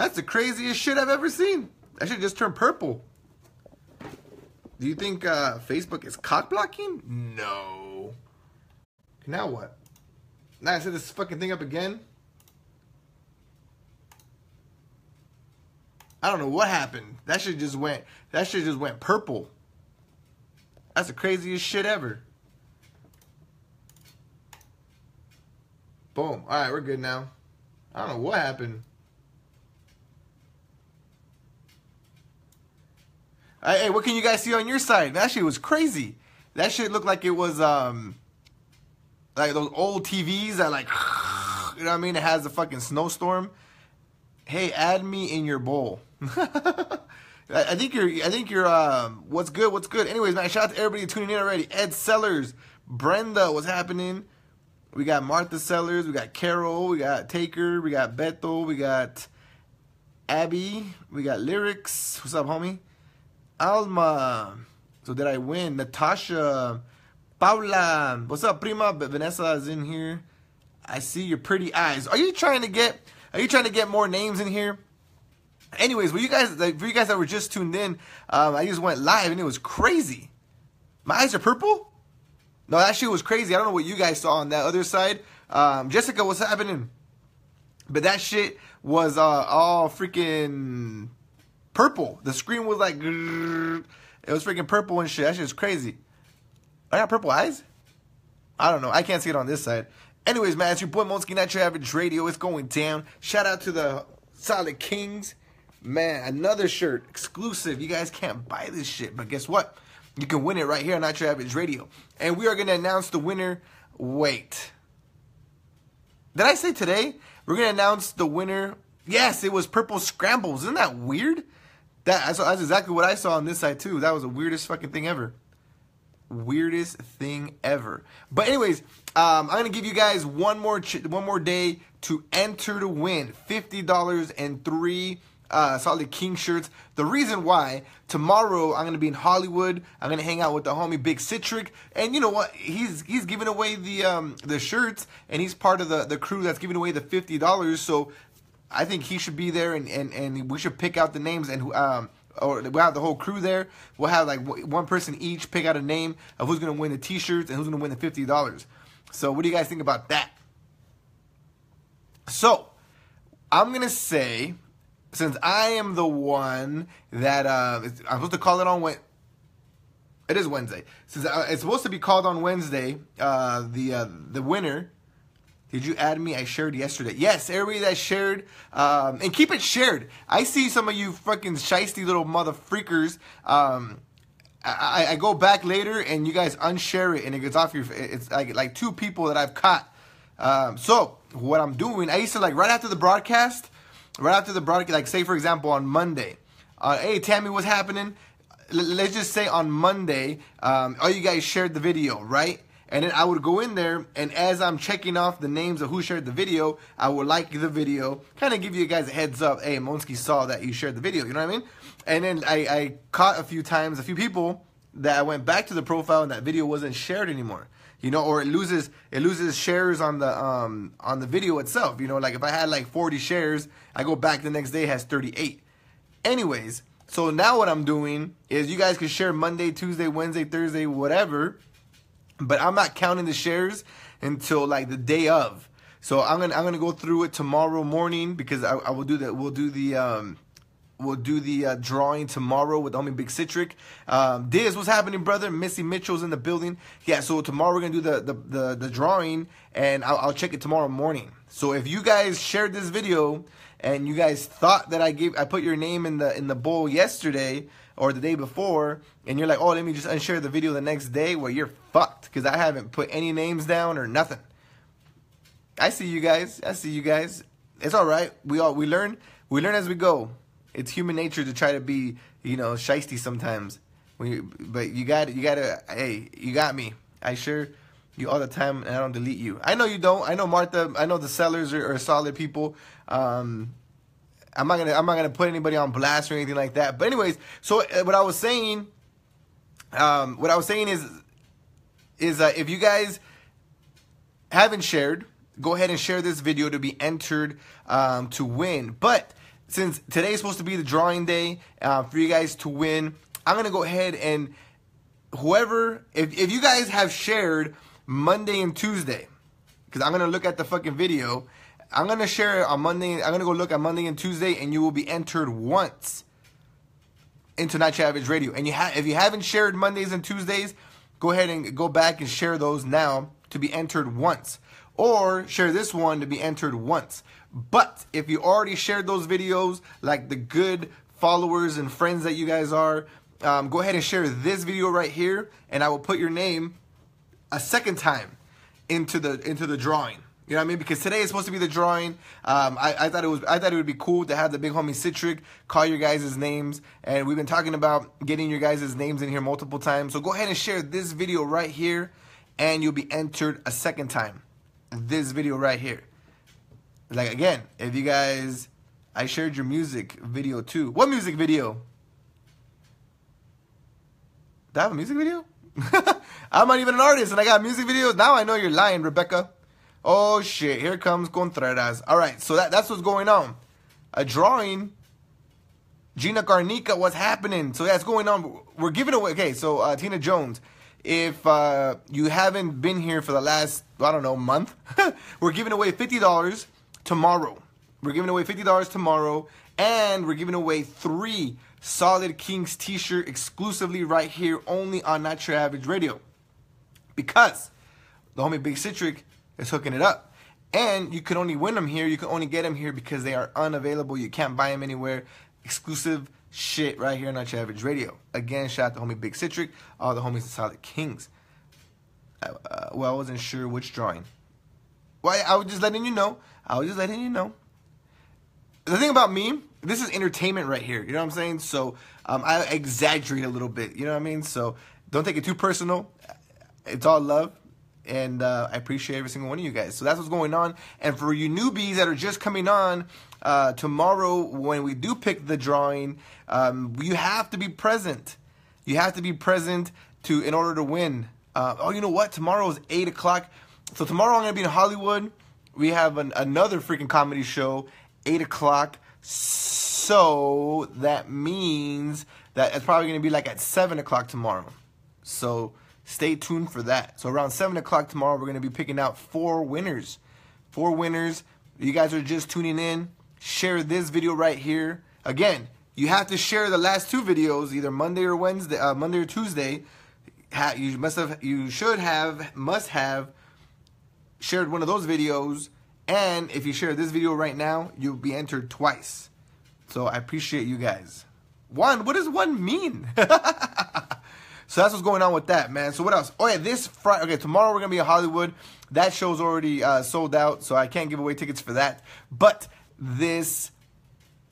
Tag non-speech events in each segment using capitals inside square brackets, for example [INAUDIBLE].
That's the craziest shit I've ever seen. That should just turn purple. Do you think uh, Facebook is cock blocking? No. Now what? Now I set this fucking thing up again. I don't know what happened. That shit just went. That shit just went purple. That's the craziest shit ever. Boom. All right, we're good now. I don't know what happened. Hey, what can you guys see on your side? That shit was crazy. That shit looked like it was um like those old TVs that like [SIGHS] you know what I mean? It has a fucking snowstorm. Hey, add me in your bowl. [LAUGHS] I think you're I think you're um what's good, what's good. Anyways, man, shout out to everybody tuning in already. Ed Sellers, Brenda, what's happening? We got Martha Sellers, we got Carol, we got Taker, we got Beto, we got Abby, we got Lyrics. What's up, homie? Alma. So did I win? Natasha. Paula. What's up, prima? Vanessa is in here. I see your pretty eyes. Are you trying to get are you trying to get more names in here? Anyways, for you guys for you guys that were just tuned in, um, I just went live and it was crazy. My eyes are purple? No, that shit was crazy. I don't know what you guys saw on that other side. Um, Jessica, what's happening? But that shit was uh, all freaking purple. The screen was like, it was freaking purple and shit. That shit was crazy. I got purple eyes? I don't know. I can't see it on this side. Anyways, man, it's your boy Monski Natural Average Radio. It's going down. Shout out to the Solid Kings. Man, another shirt exclusive. You guys can't buy this shit, but guess what? You can win it right here on Not Your Average Radio. And we are going to announce the winner. Wait. Did I say today? We're going to announce the winner. Yes, it was Purple Scrambles. Isn't that weird? That that's exactly what I saw on this side too. That was the weirdest fucking thing ever. Weirdest thing ever. But anyways, um, I'm gonna give you guys one more ch- one more day to enter to win fifty dollars and three uh, solid king shirts. The reason why tomorrow I'm gonna be in Hollywood. I'm gonna hang out with the homie Big Citric, and you know what? He's he's giving away the um, the shirts, and he's part of the the crew that's giving away the fifty dollars. So I think he should be there, and, and, and we should pick out the names and um, or we'll have the whole crew there. We'll have like one person each pick out a name of who's gonna win the T-shirts and who's gonna win the fifty dollars. So what do you guys think about that? So I'm gonna say, since I am the one that uh, I'm supposed to call it on when it is Wednesday, since uh, it's supposed to be called on Wednesday, uh, the uh, the winner did you add me? I shared yesterday. Yes, everybody that shared, um, and keep it shared. I see some of you fucking shisty little mother freakers. Um, I, I, go back later and you guys unshare it and it gets off your. It's like like two people that I've caught. Um, so what I'm doing, I used to like right after the broadcast, right after the broadcast, like say for example on Monday, uh, hey Tammy, what's happening? L- let's just say on Monday, um, all you guys shared the video, right? And then I would go in there, and as I'm checking off the names of who shared the video, I would like the video, kind of give you guys a heads up. Hey, Monski saw that you shared the video. You know what I mean? And then I, I caught a few times, a few people that I went back to the profile and that video wasn't shared anymore. You know, or it loses it loses shares on the um on the video itself. You know, like if I had like 40 shares, I go back the next day has 38. Anyways, so now what I'm doing is you guys can share Monday, Tuesday, Wednesday, Thursday, whatever but I'm not counting the shares until like the day of. So I'm gonna I'm gonna go through it tomorrow morning because I, I will do that. We'll do the um, we'll do the uh, drawing tomorrow with homie Big Citric. Um, Diz, what's happening, brother? Missy Mitchell's in the building. Yeah, so tomorrow we're gonna do the the the, the drawing, and I'll, I'll check it tomorrow morning. So if you guys shared this video and you guys thought that I gave I put your name in the in the bowl yesterday, or the day before, and you're like, oh, let me just unshare the video the next day, well, you're fucked because I haven't put any names down or nothing. I see you guys. I see you guys. It's all right. We all we learn. We learn as we go. It's human nature to try to be, you know, shisty sometimes. We, but you got you got to. Hey, you got me. I sure you all the time, and I don't delete you. I know you don't. I know Martha. I know the sellers are, are solid people. Um, I'm not gonna I'm not gonna put anybody on blast or anything like that. But anyways, so uh, what I was saying, um, what I was saying is, is uh, if you guys haven't shared, go ahead and share this video to be entered um, to win. But since today is supposed to be the drawing day uh, for you guys to win, I'm gonna go ahead and whoever, if if you guys have shared Monday and Tuesday, because I'm gonna look at the fucking video. I'm gonna share it on Monday. I'm gonna go look at Monday and Tuesday, and you will be entered once into Your Average Radio. And you have, if you haven't shared Mondays and Tuesdays, go ahead and go back and share those now to be entered once, or share this one to be entered once. But if you already shared those videos, like the good followers and friends that you guys are, um, go ahead and share this video right here, and I will put your name a second time into the into the drawing. You know what I mean? Because today is supposed to be the drawing. Um, I, I, thought it was I thought it would be cool to have the big homie Citric call your guys' names, and we've been talking about getting your guys' names in here multiple times. So go ahead and share this video right here, and you'll be entered a second time. This video right here. Like again, if you guys, I shared your music video too. What music video? Do I have a music video? [LAUGHS] I'm not even an artist, and I got music videos. Now I know you're lying, Rebecca. Oh shit, here comes Contreras. Alright, so that, that's what's going on. A drawing. Gina Garnica, what's happening? So that's going on. We're giving away. Okay, so uh, Tina Jones, if uh, you haven't been here for the last, I don't know, month, [LAUGHS] we're giving away $50 tomorrow. We're giving away $50 tomorrow, and we're giving away three Solid Kings t shirt exclusively right here, only on Not Your Average Radio. Because the homie Big Citric is hooking it up. And you can only win them here. You can only get them here because they are unavailable. You can't buy them anywhere. Exclusive shit right here on Not Your Average Radio. Again, shout out to homie Big Citric, all the homies in Solid Kings. Uh, uh, well, I wasn't sure which drawing. Well, I was just letting you know. I was just letting you know. The thing about me, this is entertainment right here. You know what I'm saying? So um, I exaggerate a little bit. You know what I mean? So don't take it too personal. It's all love and uh, I appreciate every single one of you guys. So that's what's going on. And for you newbies that are just coming on, uh, tomorrow when we do pick the drawing, um, you have to be present. You have to be present to in order to win. Uh, oh, you know what? Tomorrow is eight o'clock. So tomorrow I'm gonna be in Hollywood. We have an, another freaking comedy show, eight o'clock. So that means that it's probably gonna be like at seven o'clock tomorrow. So stay tuned for that. So around 7 o'clock tomorrow, we're going to be picking out four winners. Four winners. You guys are just tuning in. Share this video right here. Again, you have to share the last two videos, either Monday or Wednesday, uh, Monday or Tuesday. you must have, you should have, must have shared one of those videos. And if you share this video right now, you'll be entered twice. So I appreciate you guys. One, what does one mean? [LAUGHS] So that's what's going on with that, man. So what else? Oh yeah, this Friday. Okay, tomorrow we're gonna be in Hollywood. That show's already uh, sold out, so I can't give away tickets for that. But this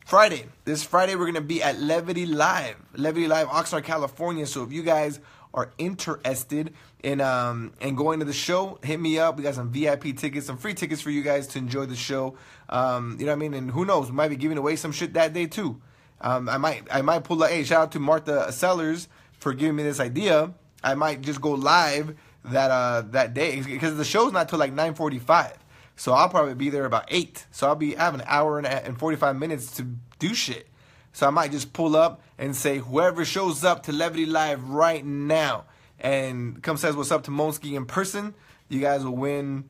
Friday, this Friday we're gonna be at Levity Live, Levity Live, Oxnard, California. So if you guys are interested in um in going to the show, hit me up. We got some VIP tickets, some free tickets for you guys to enjoy the show. Um, you know what I mean? And who knows, we might be giving away some shit that day too. Um, I might I might pull a hey shout out to Martha Sellers for giving me this idea. I might just go live that uh that day because the show's not till like 9:45. So I'll probably be there about 8. So I'll be I have an hour and 45 minutes to do shit. So I might just pull up and say whoever shows up to Levity Live right now and come says what's up to Monski in person, you guys will win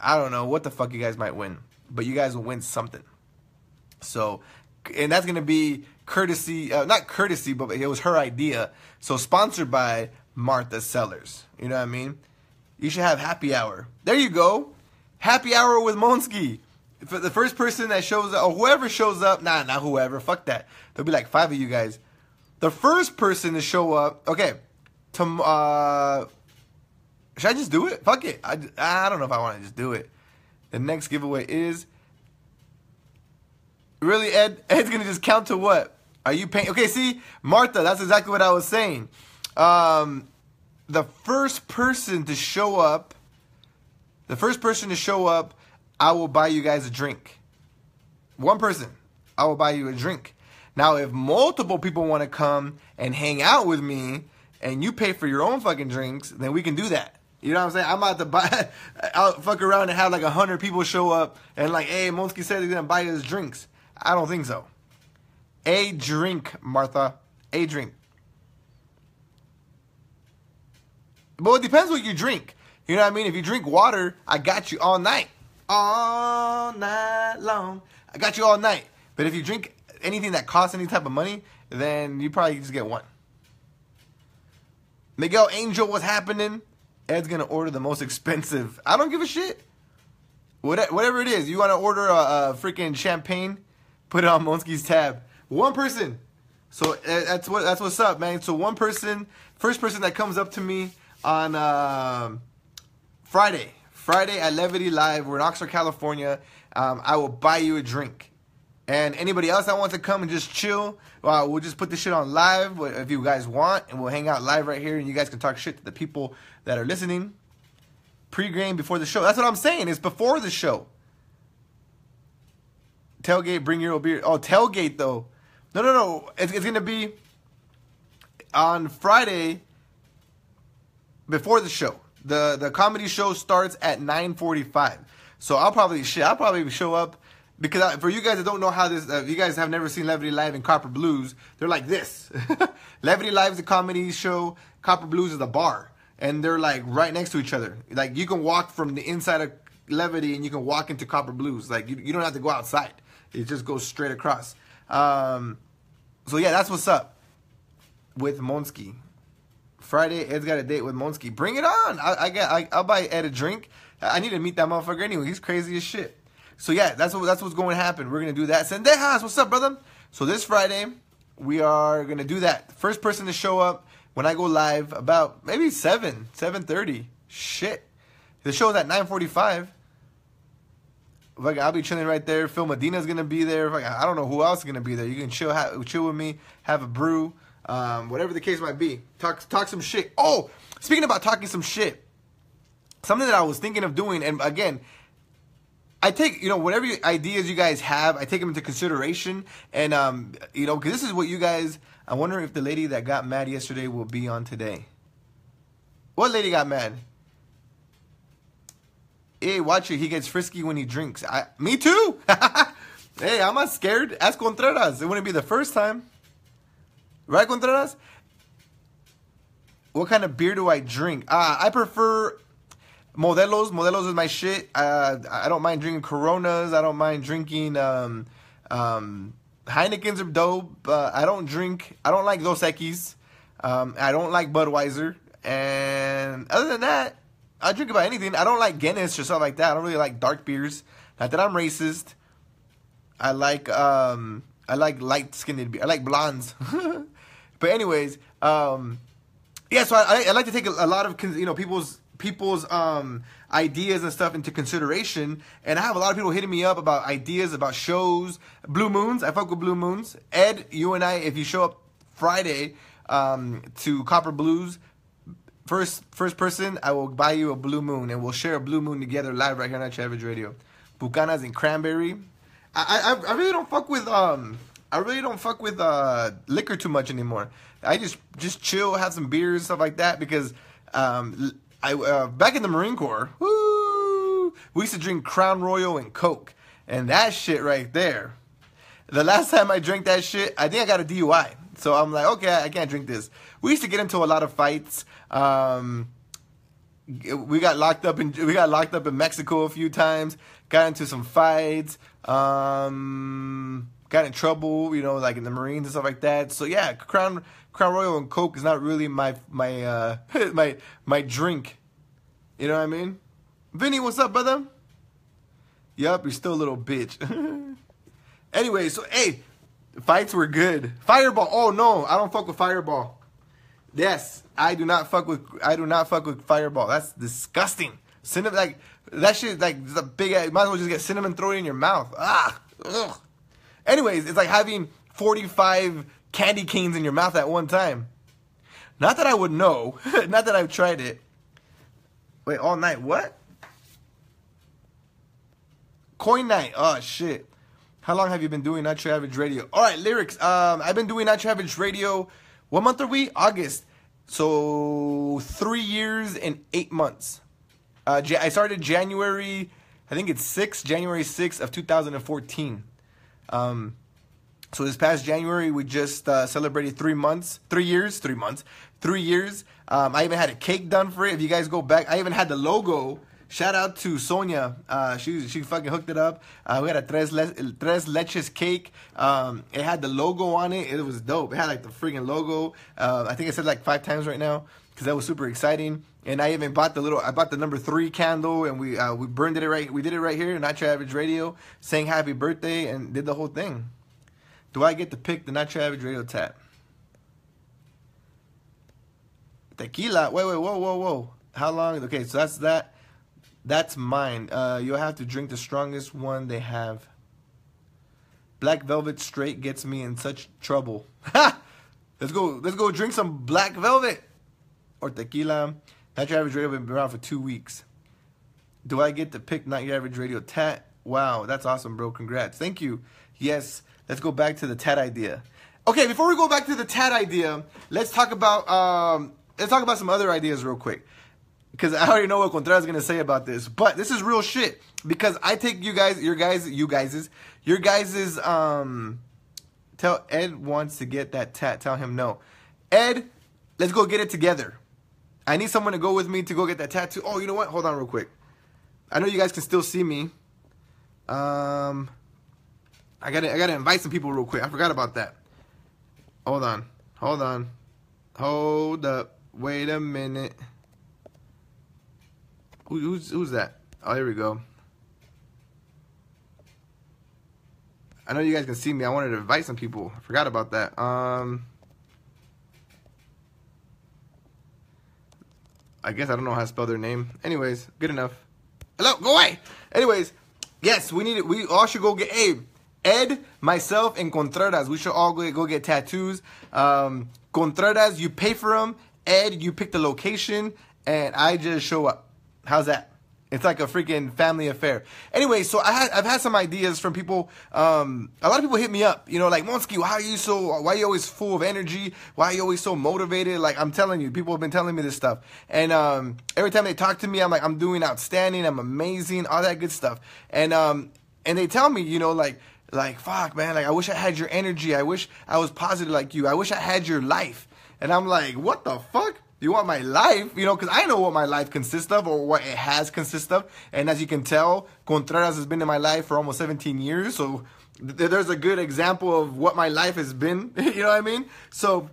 I don't know what the fuck you guys might win, but you guys will win something. So and that's going to be courtesy, uh, not courtesy, but it was her idea. So sponsored by Martha Sellers. You know what I mean? You should have happy hour. There you go. Happy hour with Monski. The first person that shows up, or whoever shows up, nah, not whoever, fuck that. There'll be like five of you guys. The first person to show up, okay, to, uh, should I just do it? Fuck it. I, I don't know if I want to just do it. The next giveaway is Really, Ed? [LAUGHS] Ed's gonna just count to what? Are you paying? Okay, see, Martha, that's exactly what I was saying. Um, the first person to show up, the first person to show up, I will buy you guys a drink. One person, I will buy you a drink. Now, if multiple people want to come and hang out with me, and you pay for your own fucking drinks, then we can do that. You know what I'm saying? I'm about to buy. [LAUGHS] I'll fuck around and have like a hundred people show up and like, hey, Monski said he's gonna buy us drinks. I don't think so. A drink, Martha. A drink. But it depends what you drink. You know what I mean? If you drink water, I got you all night. All night long. I got you all night. But if you drink anything that costs any type of money, then you probably just get one. Miguel Angel, what's happening? Ed's gonna order the most expensive. I don't give a shit. Whatever it is, you want to order a, a, freaking champagne, put it on Monski's tab. One person. So eh, that's what that's what's up, man. So one person, first person that comes up to me on uh, Friday, Friday at Levity Live. We're in Oxnard, California. Um, I will buy you a drink. And anybody else that wants to come and just chill, uh, we'll just put this shit on live if you guys want, and we'll hang out live right here, and you guys can talk shit to the people that are listening. Pre-game before the show. That's what I'm saying. It's before the show. Tailgate, bring your beer. Oh, tailgate though. No, no, no. It's, it's gonna be on Friday before the show. The the comedy show starts at 9:45. So I'll probably shit. I'll probably show up because I, for you guys that don't know how this, uh, you guys have never seen Levity Live and Copper Blues. They're like this. [LAUGHS] Levity Live is a comedy show. Copper Blues is a bar and they're like right next to each other. Like you can walk from the inside of Levity and you can walk into Copper Blues. Like you, you don't have to go outside. It just goes straight across. Um, so yeah, that's what's up with Monski. Friday, Ed's got a date with Monski. Bring it on. I, I get. I, will buy Ed a drink. I need to meet that motherfucker anyway. He's crazy as shit. So yeah, that's what that's what's going to happen. We're gonna do that. Sendejas, what's up, brother? So this Friday, we are gonna do that. First person to show up when I go live about maybe 7, 7.30. Shit. The show's at 9.45. Like I'll be chilling right there. Phil Medina's gonna be there. Like, I don't know who else is gonna be there. You can chill, chill with me, have a brew, um, whatever the case might be. Talk, talk some shit. Oh, speaking about talking some shit, something that I was thinking of doing, and again, I take you know whatever ideas you guys have, I take them into consideration, and um, you know because this is what you guys I wonder if the lady that got mad yesterday will be on today. What lady got mad? Hey, watch it. He gets frisky when he drinks. I, me too. [LAUGHS] hey, I'm not scared. Ask Contreras. It wouldn't be the first time. Right, Contreras? What kind of beer do I drink? Uh, I prefer Modelos. Modelos is my shit. Uh, I don't mind drinking Coronas. I don't mind drinking um, um, Heineken's are dope. Uh, I don't drink. I don't like Dos Equis. Um, I don't like Budweiser. And other than that, I drink about anything. I don't like Guinness or stuff like that. I don't really like dark beers. Not that I'm racist. I like um, I like light skinned beer. I like blondes. [LAUGHS] but anyways, um, yeah. So I, I like to take a, a lot of you know people's people's um, ideas and stuff into consideration. And I have a lot of people hitting me up about ideas about shows. Blue Moons, I fuck with Blue Moons. Ed, you and I, if you show up Friday um, to Copper Blues, first first person, I will buy you a Blue Moon and we'll share a Blue Moon together live right here on Average Radio. Bucanas and Cranberry. I, I I really don't fuck with um I really don't fuck with uh liquor too much anymore. I just just chill, have some beers, and stuff like that because um I uh, back in the Marine Corps, woo, we used to drink Crown Royal and Coke, and that shit right there. The last time I drank that shit, I think I got a DUI. So I'm like, okay, I can't drink this. We used to get into a lot of fights. Um, we got locked up in we got locked up in Mexico a few times. Got into some fights. Um, got in trouble, you know, like in the Marines and stuff like that. So yeah, Crown Crown Royal and Coke is not really my my uh [LAUGHS] my my drink. You know what I mean? Vinny, what's up, brother? Yup, you're still a little bitch. [LAUGHS] anyway, so hey, fights were good. Fireball. Oh no, I don't fuck with Fireball. Yes, I do not fuck with I do not fuck with Fireball. That's disgusting. Cinnamon like that shit like the big might as well just get cinnamon thrown in your mouth. Ah. Ugh. Anyways, it's like having 45 candy canes in your mouth at one time. Not that I would know. [LAUGHS] Not that I've tried it. Wait, all night. What? Coin night. Oh, shit. How long have you been doing Not Your Average Radio? All right, lyrics. Um, I've been doing Not Your Average Radio. What month are we? August. So three years and eight months. Uh, I started January, I think it's 6, January 6th of 2014. Um, So this past January, we just uh, celebrated three months, three years, three months, three years. Um, I even had a cake done for it. If you guys go back, I even had the logo. Shout out to Sonia. Uh, she she fucking hooked it up. Uh, we had a tres, le- tres leches cake. Um, it had the logo on it. It was dope. It had like the freaking logo. Uh, I think I said like five times right now because that was super exciting. And I even bought the little, I bought the number three candle, and we uh, we burned it right. We did it right here, Not Your Average Radio, saying happy birthday, and did the whole thing. Do I get to pick the Not Your Average Radio tap? Tequila. Wait, wait, whoa, whoa, whoa. How long? Okay, so that's that. That's mine. Uh, you'll have to drink the strongest one they have. Black Velvet straight gets me in such trouble. Let's go. Let's go drink some Black Velvet or tequila. Not your average radio been around for two weeks. Do I get to pick not your average radio tat? Wow, that's awesome, bro. Congrats. Thank you. Yes, let's go back to the tat idea. Okay, before we go back to the tat idea, let's talk about um, let's talk about some other ideas real quick. Because I already know what Contreras is gonna say about this, but this is real shit. Because I take you guys, your guys, you guys's, your guys's. Um, tell Ed wants to get that tat. Tell him no. Ed, let's go get it together. I need someone to go with me to go get that tattoo. Oh, you know what? Hold on real quick. I know you guys can still see me. Um, I gotta I gotta invite some people real quick. I forgot about that. Hold on, hold on, hold up. Wait a minute. Who, who's who's that? Oh, here we go. I know you guys can see me. I wanted to invite some people. I forgot about that. Um. I guess I don't know how to spell their name. Anyways, good enough. Hello, go away. Anyways, yes, we need it. We all should go get Abe. Ed, myself, and Contreras. We should all go, go get tattoos. Um, Contreras, you pay for them. Ed, you pick the location, and I just show up. How's that? It's like a freaking family affair. Anyway, so I had, I've had some ideas from people. Um, a lot of people hit me up, you know, like Monski, why are you so? Why are you always full of energy? Why are you always so motivated? Like I'm telling you, people have been telling me this stuff, and um, every time they talk to me, I'm like, I'm doing outstanding, I'm amazing, all that good stuff, and um, and they tell me, you know, like like fuck, man, like I wish I had your energy. I wish I was positive like you. I wish I had your life, and I'm like, what the fuck? You want my life, you know, because I know what my life consists of or what it has consist of. And as you can tell, Contreras has been in my life for almost 17 years. So th- there's a good example of what my life has been. [LAUGHS] you know what I mean? So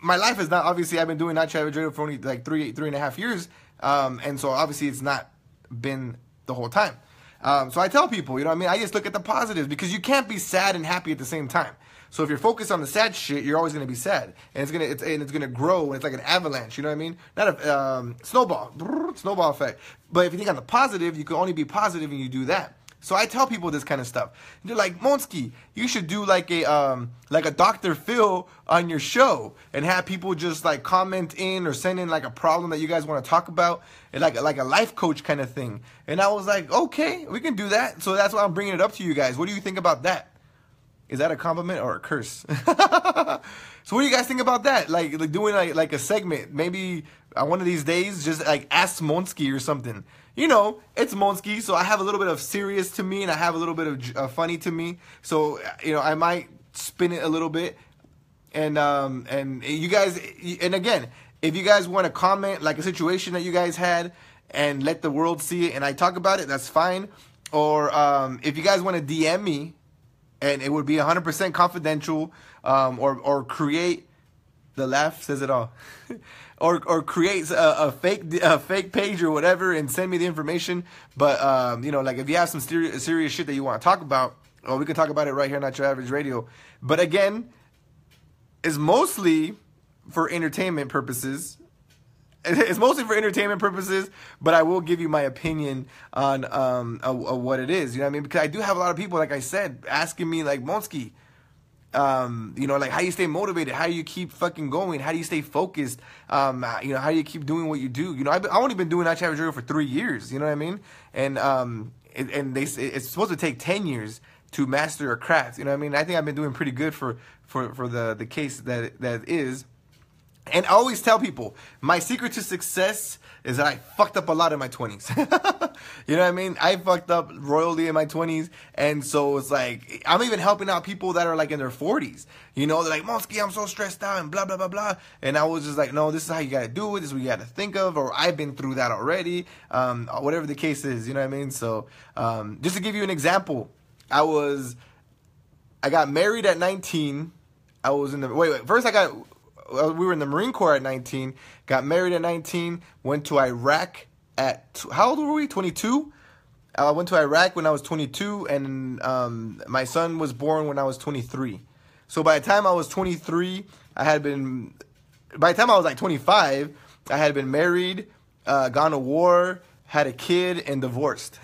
my life is not obviously I've been doing Not Your for only like three, three and a half years. Um, and so obviously it's not been the whole time. Um, so I tell people, you know what I mean? I just look at the positives because you can't be sad and happy at the same time. So if you're focused on the sad shit, you're always gonna be sad, and it's gonna it's, and it's gonna grow, and it's like an avalanche. You know what I mean? Not a um, snowball, snowball effect. But if you think on the positive, you can only be positive, and you do that. So I tell people this kind of stuff. They're like, Monski, you should do like a um, like a Dr. Phil on your show and have people just like comment in or send in like a problem that you guys want to talk about, and like like a life coach kind of thing. And I was like, okay, we can do that. So that's why I'm bringing it up to you guys. What do you think about that? Is that a compliment or a curse? [LAUGHS] so what do you guys think about that? Like, like doing like like a segment, maybe on one of these days, just like ask Monski or something. You know, it's Monski, so I have a little bit of serious to me, and I have a little bit of uh, funny to me. So you know, I might spin it a little bit, and um and you guys, and again, if you guys want to comment like a situation that you guys had and let the world see it, and I talk about it, that's fine. Or um, if you guys want to DM me and it would be 100% confidential um, or, or create the laugh says it all. [LAUGHS] Or or create a, a, fake a fake page or whatever and send me the information. But um, you know like if you have some serious, serious shit that you want to talk about or we can talk about it right here not your average radio. But again it's mostly for entertainment purposes it's mostly for entertainment purposes, but I will give you my opinion on um a, a what it is. You know what I mean? Because I do have a lot of people, like I said, asking me like Monski, um, you know, like how you stay motivated, how do you keep fucking going, how do you stay focused, um, you know, how do you keep doing what you do? You know, I've, I've only been doing Not Average for three years. You know what I mean? And um, it, and they it's supposed to take ten years to master a craft. You know what I mean? I think I've been doing pretty good for for for the the case that that is. And I always tell people, my secret to success is that I fucked up a lot in my 20s. [LAUGHS] you know what I mean? I fucked up royally in my 20s. And so it's like, I'm even helping out people that are like in their 40s. You know, they're like, Monski, I'm so stressed out and blah, blah, blah, blah. And I was just like, no, this is how you gotta do it. This is what you gotta think of. Or I've been through that already. Um, whatever the case is, you know what I mean? So, um, just to give you an example, I was, I got married at 19. I was in the, wait, wait, first I got, we were in the Marine Corps at 19, got married at 19, went to Iraq at how old were we? 22. I went to Iraq when I was 22, and um, my son was born when I was 23. So by the time I was 23, I had been. By the time I was like 25, I had been married, uh, gone to war, had a kid, and divorced.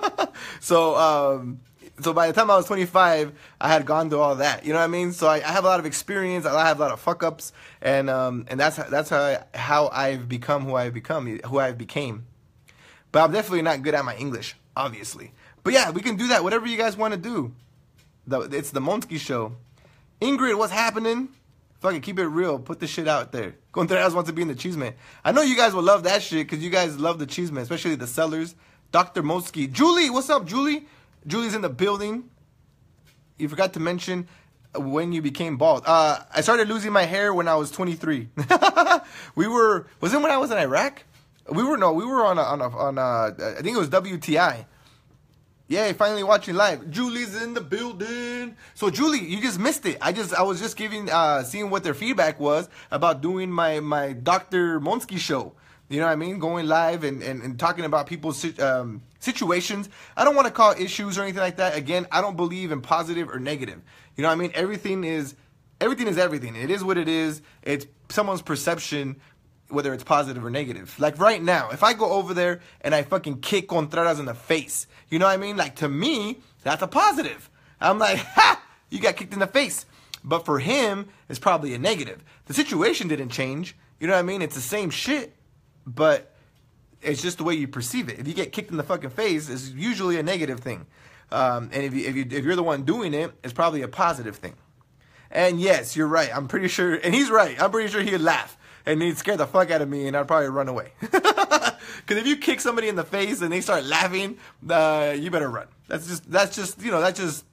[LAUGHS] so um, so by the time I was 25, I had gone through all that. You know what I mean? So I, I have a lot of experience. I have a lot of fuck ups, and um, and that's that's how I, how I've become who I've become, who I've became. But I'm definitely not good at my English, obviously. But yeah, we can do that. Whatever you guys want to do. The, it's the Monski show. Ingrid, what's happening? Fucking keep it real. Put the shit out there. Contreras wants to be in the cheese man. I know you guys will love that shit because you guys love the cheese man, especially the sellers. Dr. Monski. Julie, what's up, Julie? Julie's in the building. You forgot to mention when you became bald. Uh, I started losing my hair when I was 23. [LAUGHS] we were was it when I was in Iraq? We were no, we were on a, on a, on a, I think it was WTI. Yeah, finally watching live. Julie's in the building. So Julie, you just missed it. I just I was just giving uh seeing what their feedback was about doing my my Dr. Monski show. You know what I mean? Going live and, and, and talking about people's um, situations. I don't want to call issues or anything like that. Again, I don't believe in positive or negative. You know what I mean? Everything is everything is everything. It is what it is. It's someone's perception whether it's positive or negative. Like right now, if I go over there and I fucking kick Contreras in the face, you know what I mean? Like to me, that's a positive. I'm like, [LAUGHS] ha, you got kicked in the face. But for him, it's probably a negative. The situation didn't change. You know what I mean? It's the same shit but it's just the way you perceive it. If you get kicked in the fucking face, it's usually a negative thing. Um, and if, you, if, you, if you're the one doing it, it's probably a positive thing. And yes, you're right. I'm pretty sure, and he's right. I'm pretty sure he'd laugh and he'd scare the fuck out of me, and I'd probably run away. [LAUGHS] Because if you kick somebody in the face and they start laughing, uh, you better run. That's just that's just you know that's just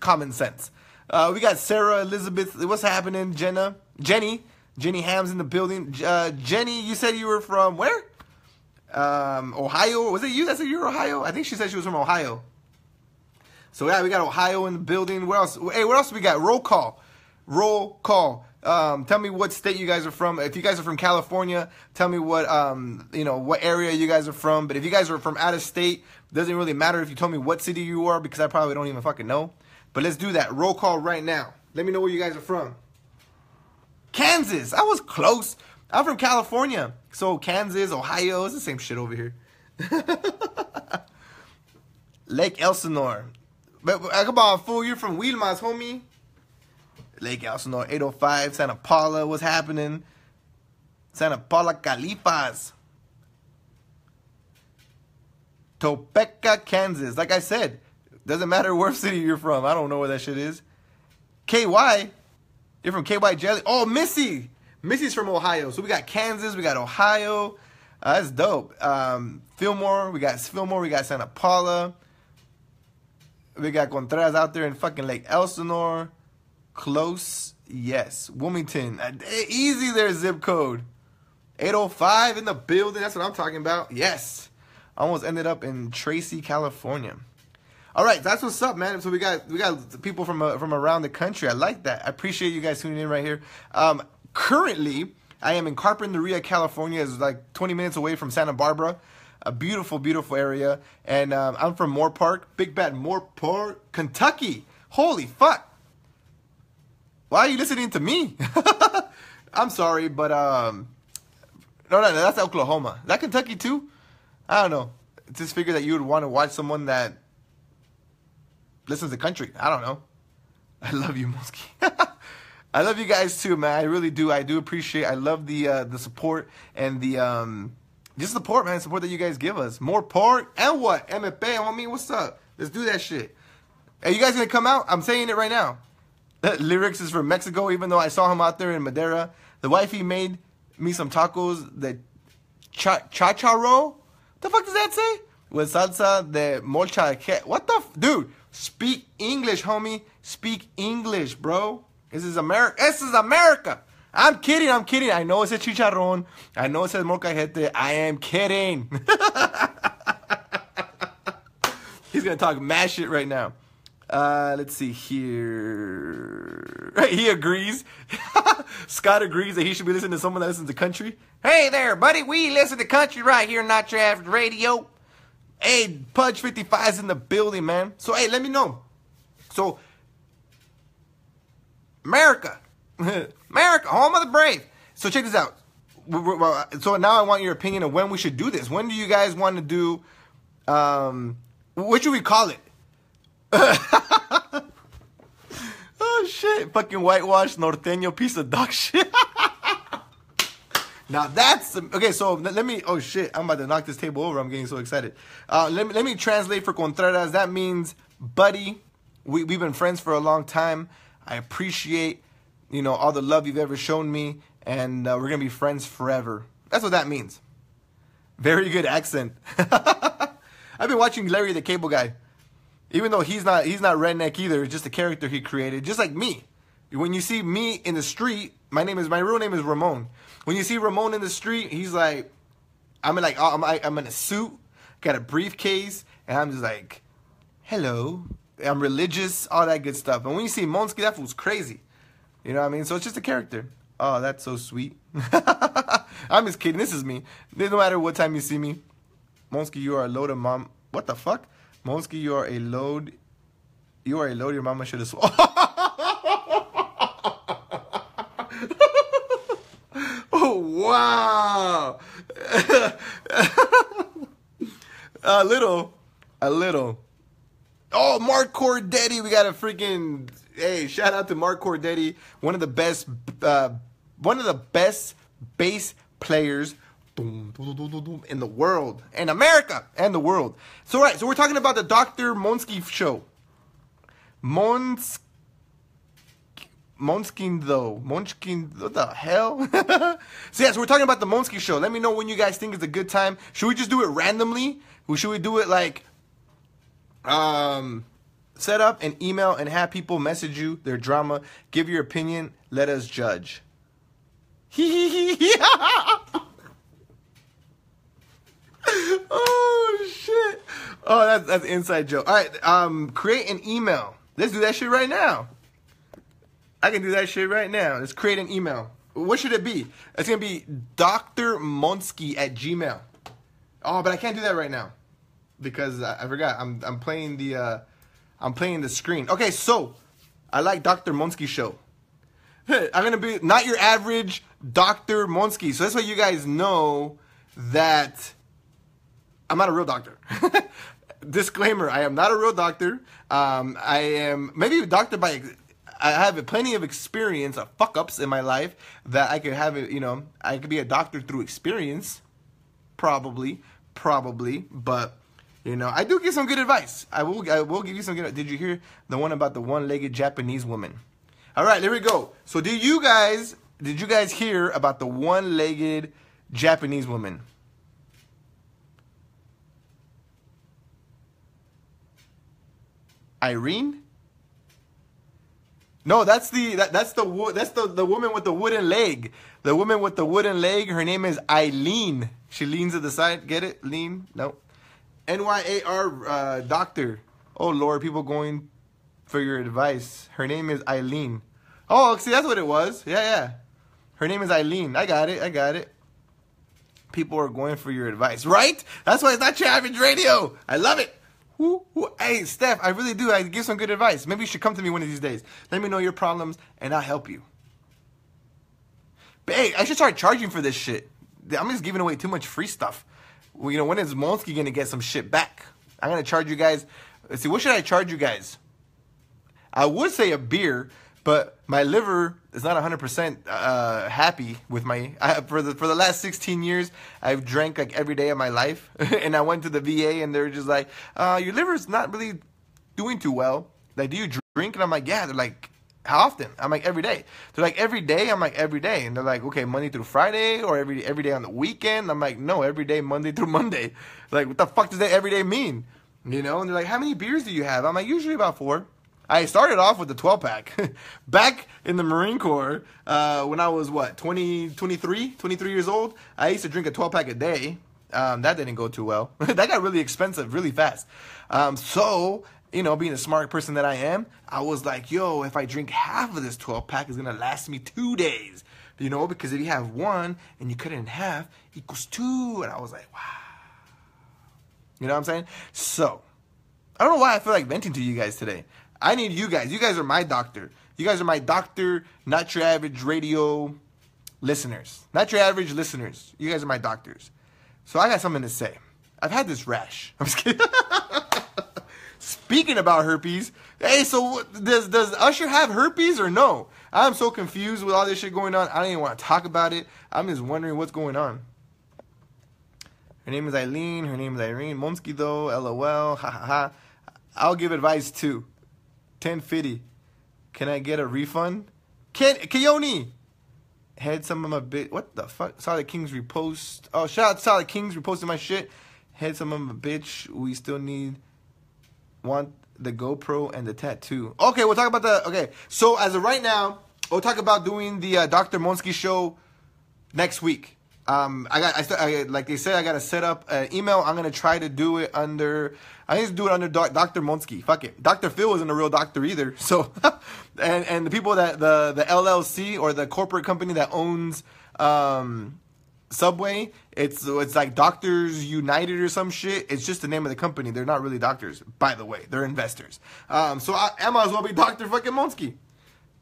common sense. Uh, we got Sarah Elizabeth. What's happening, Jenna? Jenny. Jenny Ham's in the building. Uh, Jenny, you said you were from where? Um, Ohio. Was it you that said you were Ohio? I think she said she was from Ohio. So yeah, we got Ohio in the building. Where else? Hey, what else we got? Roll call. Roll call. Um, tell me what state you guys are from. If you guys are from California, tell me what um, you know what area you guys are from. But if you guys are from out of state, doesn't really matter if you told me what city you are because I probably don't even fucking know. But let's do that. Roll call right now. Let me know where you guys are from. Kansas. I was close. I'm from California. So Kansas, Ohio, it's the same shit over here. [LAUGHS] Lake Elsinore. But, but come on, fool, you're from Wilmas, homie. Lake Elsinore, 805, Santa Paula, what's happening? Santa Paula Califas. Topeka, Kansas. Like I said, doesn't matter [LAUGHS] where city you're from. I don't know where that shit is. KY, you're from KY Jelly. Oh, Missy. Missy's from Ohio. So we got Kansas, we got Ohio. Uh, that's dope. Um, Fillmore, we got Fillmore, we got Santa Paula. We got Contreras out there in fucking Lake Elsinore. Close, yes. Wilmington, uh, easy there, zip code. 805 in the building. That's what I'm talking about. Yes. Almost ended up in Tracy, California. All right, that's what's up, man. So we got we got people from uh, from around the country. I like that. I appreciate you guys tuning in right here. Um, currently, I am in Carpinteria, California. It's like 20 minutes away from Santa Barbara. A beautiful, beautiful area. And um, I'm from Moorpark, Big Bad Moorpark, Kentucky. Holy fuck! Why are you listening to me? [LAUGHS] I'm sorry, but um, no, no, no, that's Oklahoma. Is that Kentucky too? I don't know. Just figure that you would want to watch someone that listens to country. I don't know. I love you, Mosky. [LAUGHS] I love you guys too, man. I really do. I do appreciate. I love the uh, the support and the um just support, man. Support that you guys give us. More pork and what? MFA, homie. What's up? Let's do that shit. Are you guys gonna come out? I'm saying it right now. That [LAUGHS] lyrics is from Mexico, even though I saw him out there in Madeira. The wifey made me some tacos. The cha cha chacharo. The fuck does that say? With salsa de molcha. What the f- dude? Speak English, homie. Speak English, bro. This is America. This is America. I'm kidding. I'm kidding. I know it says chicharrón. I know it says molcajete. I am kidding. [LAUGHS] He's gonna talk mad shit right now. Uh, let's see here. [LAUGHS] He agrees. [LAUGHS] Scott agrees that he should be listening to someone that listens to country. Hey there, buddy. We listen to country right here, not your average radio. Hey, Pudge 55 is in the building, man. So, hey, let me know. So, America. [LAUGHS] America, home of the brave. So, check this out. So, now I want your opinion of when we should do this. When do you guys want to do, um, what should we call it? [LAUGHS] oh, shit. Fucking whitewashed norteño piece of dog [LAUGHS] shit. Now that's okay. So let me. Oh shit! I'm about to knock this table over. I'm getting so excited. Uh, let me let me translate for Contreras. That means, buddy. We we've been friends for a long time. I appreciate, you know, all the love you've ever shown me, and uh, we're gonna be friends forever. That's what that means. Very good accent. [LAUGHS] I've been watching Larry the Cable Guy, even though he's not he's not redneck either. It's just a character he created, just like me. When you see me in the street, my name is my real name is Ramon. When you see Ramon in the street, he's like, I'm in like I'm I'm in a suit, got a briefcase, and I'm just like, hello. I'm religious, all that good stuff. And when you see Monski, that fool's crazy. You know what I mean? So it's just a character. Oh, that's so sweet. [LAUGHS] I'm just kidding. This is me. No matter what time you see me, Monski, you are a load of mom. What the fuck? Monski, you are a load. You are a load your mama should have swallowed. [LAUGHS] oh, wow. [LAUGHS] a little. A little. Oh, Mark Cordetti. We got a freaking. Hey, shout out to Mark Cordetti. One of the best. Uh, one of the best bass players in the world and America and the world. So right, so we're talking about the Dr. Monski show. Mons Monskin though. Monskin what the hell? [LAUGHS] so yeah, so we're talking about the Monski show. Let me know when you guys think it's a good time. Should we just do it randomly? Or should we do it like um set up an email and have people message you their drama, give your opinion, let us judge. [LAUGHS] oh shit. Oh, that's that's inside joke. All right, um, create an email. Let's do that shit right now. I can do that shit right now. Let's create an email. What should it be? It's gonna be Dr. Monski at Gmail. Oh, but I can't do that right now because I, I forgot. I'm I'm playing the uh, I'm playing the screen. Okay, so I like Dr. Monski show. [LAUGHS] I'm gonna be not your average Dr. Monski. So that's why you guys know that I'm not a real doctor. [LAUGHS] Disclaimer: I am not a real doctor. Um, I am maybe a doctor by. I have plenty of experience of fuck ups in my life that I could have. You know, I could be a doctor through experience, probably, probably. But you know, I do give some good advice. I will. I will give you some good. Did you hear the one about the one-legged Japanese woman? All right, there we go. So, did you guys? Did you guys hear about the one-legged Japanese woman? Irene? No, that's the that, that's the that's the the woman with the wooden leg. The woman with the wooden leg. Her name is Eileen. She leans to the side. Get it? Lean? No. N Y A R uh, doctor. Oh Lord, people going for your advice. Her name is Eileen. Oh, see, that's what it was. Yeah, yeah. Her name is Eileen. I got it. I got it. People are going for your advice, right? That's why it's not your average radio. I love it. Hey, Steph, I really do. I give some good advice. Maybe you should come to me one of these days. Let me know your problems, and I'll help you. But hey, I should start charging for this shit. I'm just giving away too much free stuff. You know, when is Monski gonna get some shit back? I'm gonna charge you guys. Let's see, what should I charge you guys? I would say a beer, but my liver is not 100% uh, happy with my. I, for the for the last 16 years, I've drank like every day of my life, [LAUGHS] and I went to the VA, and they're just like, uh, "Your liver's not really doing too well. Like, do you drink?" And I'm like, "Yeah." They're like, how often? I'm like, every day. They're like, every day? I'm like, every day. And they're like, okay, Monday through Friday or every every day on the weekend? I'm like, no, every day, Monday through [LAUGHS] Monday. Like, what the fuck does that every day mean? You know? And they're like, how many beers do you have? I'm like, usually about four. I started off with the 12 pack. [LAUGHS] Back in the Marine Corps, uh, when I was what, 20, 23, 23 years old, I used to drink a 12 pack a day. Um, that didn't go too well. [LAUGHS] that got really expensive really fast. Um, so you know, being a smart person that I am, I was like, yo, if I drink half of this 12 pack, it's gonna last me two days. You know, because if you have one and you cut it in half, equals two. And I was like, wow. You know what I'm saying? So, I don't know why I feel like venting to you guys today. I need you guys. You guys are my doctor. You guys are my doctor, not your average radio listeners. Not your average listeners. You guys are my doctors. So I got something to say. I've had this rash. [LAUGHS] I'm just kidding. [LAUGHS] Speaking about herpes, hey, so does does Usher have herpes or no? I'm so confused with all this shit going on. I don't even want to talk about it. I'm just wondering what's going on. Her name is Eileen. Her name is Irene. Monski though. LOL. Ha ha ha. I'll give advice too. 1050. Can I get a refund? Can Keone. Had some of my bit. What the fuck? Solid Kings repost. Oh, shout out to Solid Kings reposting my shit. Had some of my bitch. We still need want the GoPro and the tattoo. Okay, we'll talk about the. Okay, so as of right now, we'll talk about doing the uh, Dr. Monski show next week. Um, I got, I, I like they said, I got to set up an email. I'm gonna try to do it under. I need to do it under doc, Dr. Monski. Fuck it. Dr. Phil isn't a real doctor either. [LAUGHS] So, and and the people that the the LLC or the corporate company that owns um Subway. It's it's like Doctors United or some shit. It's just the name of the company. They're not really doctors, by the way. They're investors. Um, so I, I might as well be [LAUGHS] Doctor fucking Monski.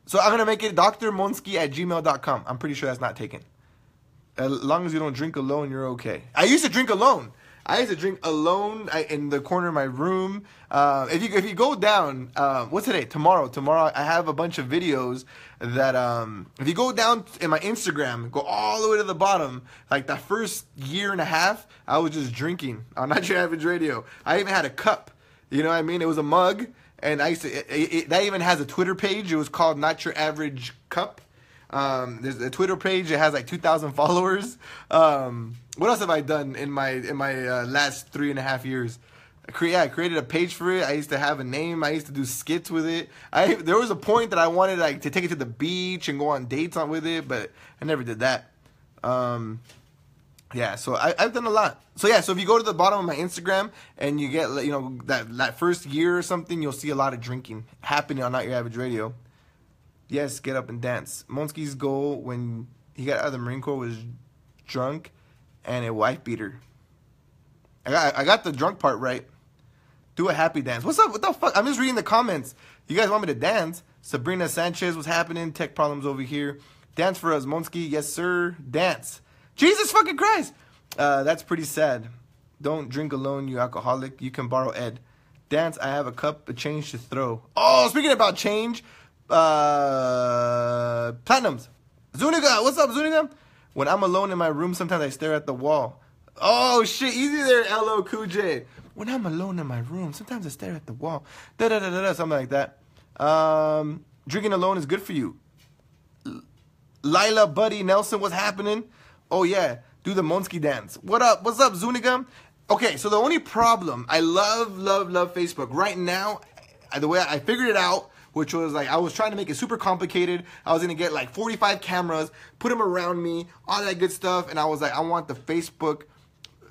So I'm gonna make it Dr. Monski at gmail.com. I'm pretty sure that's not taken. As long as you don't drink alone, you're okay. I used to drink alone. I used to drink alone in the corner of my room. Uh, if you if you go down, uh, what's today? Tomorrow. Tomorrow I have a bunch of videos that um, if you go down in my Instagram, go all the way to the bottom. Like the first year and a half, I was just drinking on [LAUGHS] Not Your Average Radio. I even had a cup. You know what I mean? It was a mug, and I used to. It, it, that even has a Twitter page. It was called Not Your Average Cup. Um, there's a Twitter page. It has like 2,000 followers. Um, what else have I done in my in my uh, last three and a half years? I cre- yeah, I created a page for it. I used to have a name. I used to do skits with it. I there was a point that I wanted like to take it to the beach and go on dates on with it, but I never did that. Um, yeah, so I, have done a lot. So yeah, so if you go to the bottom of my Instagram and you get you know that that first year or something, you'll see a lot of drinking happening on Not Your Average Radio. Yes, get up and dance. Monski's goal when he got out of the Marine Corps was drunk and a wife beater. I got I got the drunk part right. Do a happy dance. What's up? What the fuck? I'm just reading the comments. You guys want me to dance? Sabrina Sanchez, what's happening? Tech problems over here. Dance for us, Monski. Yes, sir. Dance. Jesus fucking Christ. Uh, that's pretty sad. Don't drink alone, you alcoholic. You can borrow Ed. Dance. I have a cup of change to throw. Oh, speaking about change, uh, platinums. Zuniga, what's up, Zuniga? When I'm alone in my room, sometimes I stare at the wall. Oh shit, easy there, LL Cool J. When I'm alone in my room, sometimes I stare at the wall. Da da da da da, something like that. Um, drinking alone is good for you. Lila, Buddy, Nelson, what's happening? Oh yeah, do the Monski dance. What up? What's up, Zuniga? Okay, so the only problem, I love, love, love Facebook. Right now, the way I figured it out which was like I was trying to make it super complicated. I was gonna get like 45 cameras, put them around me, all that good stuff, and I was like, I want the Facebook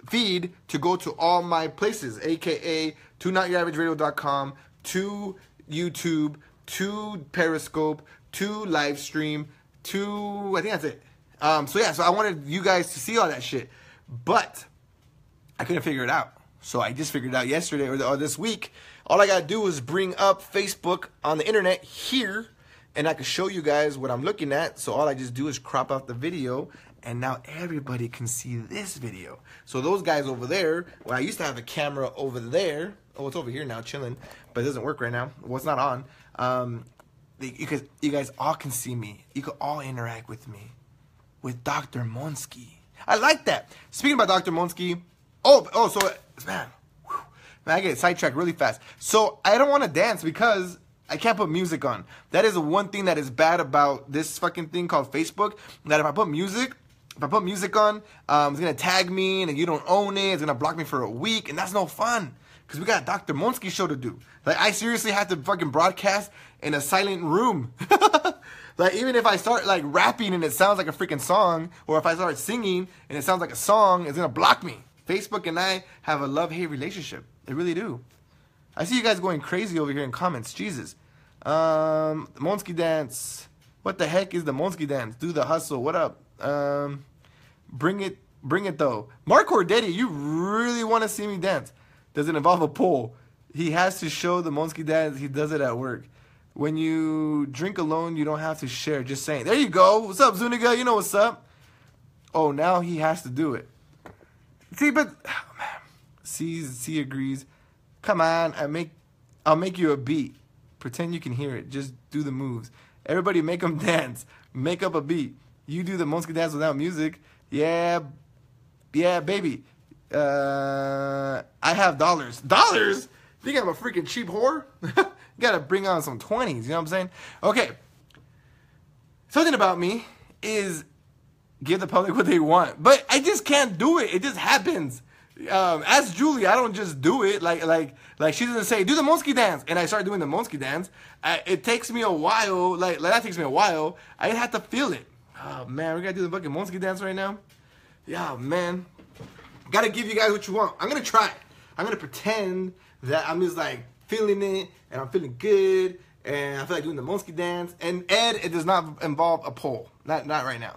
feed to go to all my places, aka to notyouraverageradio.com, to YouTube, to Periscope, to Livestream, to I think that's it. Um, so yeah, so I wanted you guys to see all that shit, but I couldn't figure it out. So I just figured it out yesterday or, or this week all I gotta do is bring up Facebook on the internet here, and I can show you guys what I'm looking at. So all I just do is crop out the video, and now everybody can see this video. So those guys over there, well, I used to have a camera over there. Oh, it's over here now, chilling, but it doesn't work right now. Well, it's not on. Um, you guys, you guys all can see me. You can all interact with me, with Dr. Monski. I like that. Speaking about Dr. Monski, oh, oh, so man, Man, I get sidetracked really fast. So I don't want to dance because I can't put music on. That is one thing that is bad about this fucking thing called Facebook. That if I put music, if I put music on, um, it's gonna tag me and you don't own it. It's gonna block me for a week, and that's no fun. Cause we got a Dr. Monski show to do. Like I seriously have to fucking broadcast in a silent room. [LAUGHS] like even if I start like rapping and it sounds like a freaking song, or if I start singing and it sounds like a song, it's gonna block me. Facebook and I have a love-hate relationship. They really do. I see you guys going crazy over here in comments. Jesus. Um, Monski dance. What the heck is the Monski dance? Do the hustle. What up? Um, bring it, bring it though. Mark Cordetti, you really want to see me dance? Does it involve a pole? He has to show the Monski dance. He does it at work. When you drink alone, you don't have to share. Just saying. There you go. What's up, Zuniga? You know what's up. Oh, now he has to do it. See, but oh, man. C agrees. Come on, I make, I'll make you a beat. Pretend you can hear it. Just do the moves. Everybody make them [LAUGHS] dance. Make up a beat. You do the Monski dance without music. Yeah, yeah, baby. Uh, I have dollars. Dollars? You think I'm a freaking cheap whore? [LAUGHS] gotta bring on some 20s, you know what I'm saying? Okay. Something about me is give the public what they want. But I just can't do it. It just happens. Um, as Julie, I don't just do it. Like like like she doesn't say do the Monski dance, and I start doing the Monski dance. I, it takes me a while. Like, like that takes me a while. I have to feel it. Oh man, we gotta do the fucking Monski dance right now. Yeah, man. Gotta give you guys what you want. I'm gonna try. I'm gonna pretend that I'm just like feeling it and I'm feeling good and I feel like doing the Monski dance. And Ed, it does not involve a pole. Not not right now.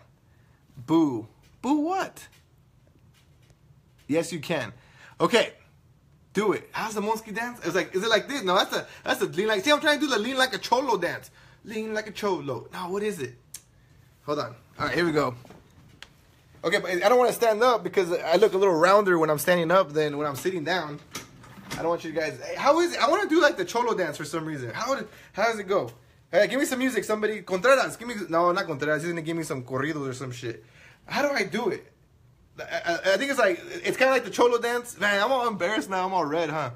Boo. Boo what? Yes, you can. Okay. Do it. How's the Monski dance? It's like, is it like this? No, that's a that's a lean like. See, I'm trying to do the lean like a cholo dance. Lean like a cholo. Now, what is it? Hold on. All right, here we go. Okay, but I don't want to stand up because I look a little rounder when I'm standing up than when I'm sitting down. I don't want you guys. How is it? I want to do like the cholo dance for some reason. How how does it go? Hey, give me some music. Somebody Contreras. Give me no, not Contreras. He's gonna give me some corridos or some shit. How do I do it? I, I think it's like it's kind of like the cholo dance. Man, I'm all embarrassed now. I'm all red, huh?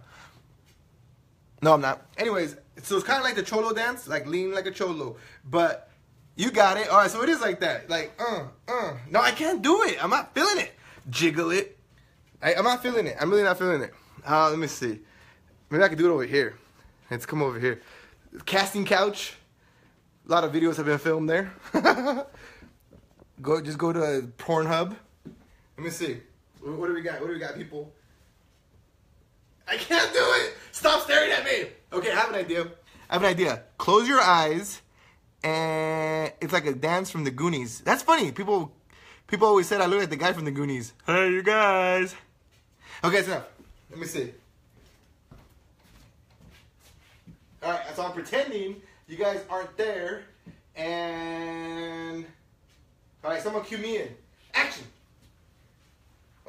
No, I'm not. Anyways, so it's kind of like the cholo dance, like lean like a cholo, but you got it. All right, so it is like that. Like, uh, uh. No, I can't do it. I'm not feeling it. Jiggle it. I, am not feeling it. I'm really not feeling it. Uh, let me see. Maybe I could do it over here. Let's come over here. Casting couch. A lot of videos have been filmed there. [LAUGHS] go, just go to Pornhub. Let me see. What do we got? What do we got, people? I can't do it. Stop staring at me. Okay, I have an idea. I have an idea. Close your eyes and it's like a dance from the Goonies. That's funny. People, people always said I look like the guy from the Goonies. Hey, you guys. Okay, that's enough. Let me see. All right, so I'm pretending you guys aren't there, and all right, someone cue me in. Action.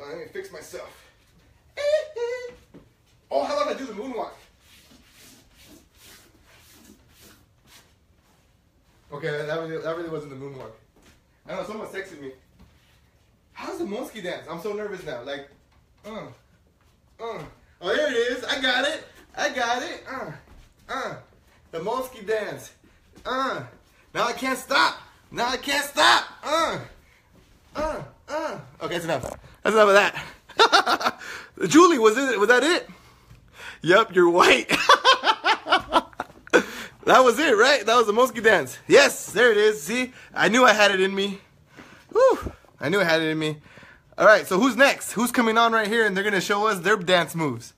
Let me fix myself. [LAUGHS] oh, how about I do the moonwalk? Okay, that really, that really wasn't the moonwalk. I know, someone texted me. How's the Monski dance? I'm so nervous now. Like, uh, uh. Oh, there it is. I got it. I got it. Uh, uh. The Monski dance. Uh. Now I can't stop. Now I can't stop. Uh. Uh. Uh. Okay, that's enough. That's enough of that. [LAUGHS] Julie, was it? Was that it? Yep, you're white. [LAUGHS] That was it, right? That was the Monski dance. Yes, there it is. See? I knew I had it in me. Whew. I knew I had it in me. All right, so who's next? Who's coming on right here and they're to show us their dance moves?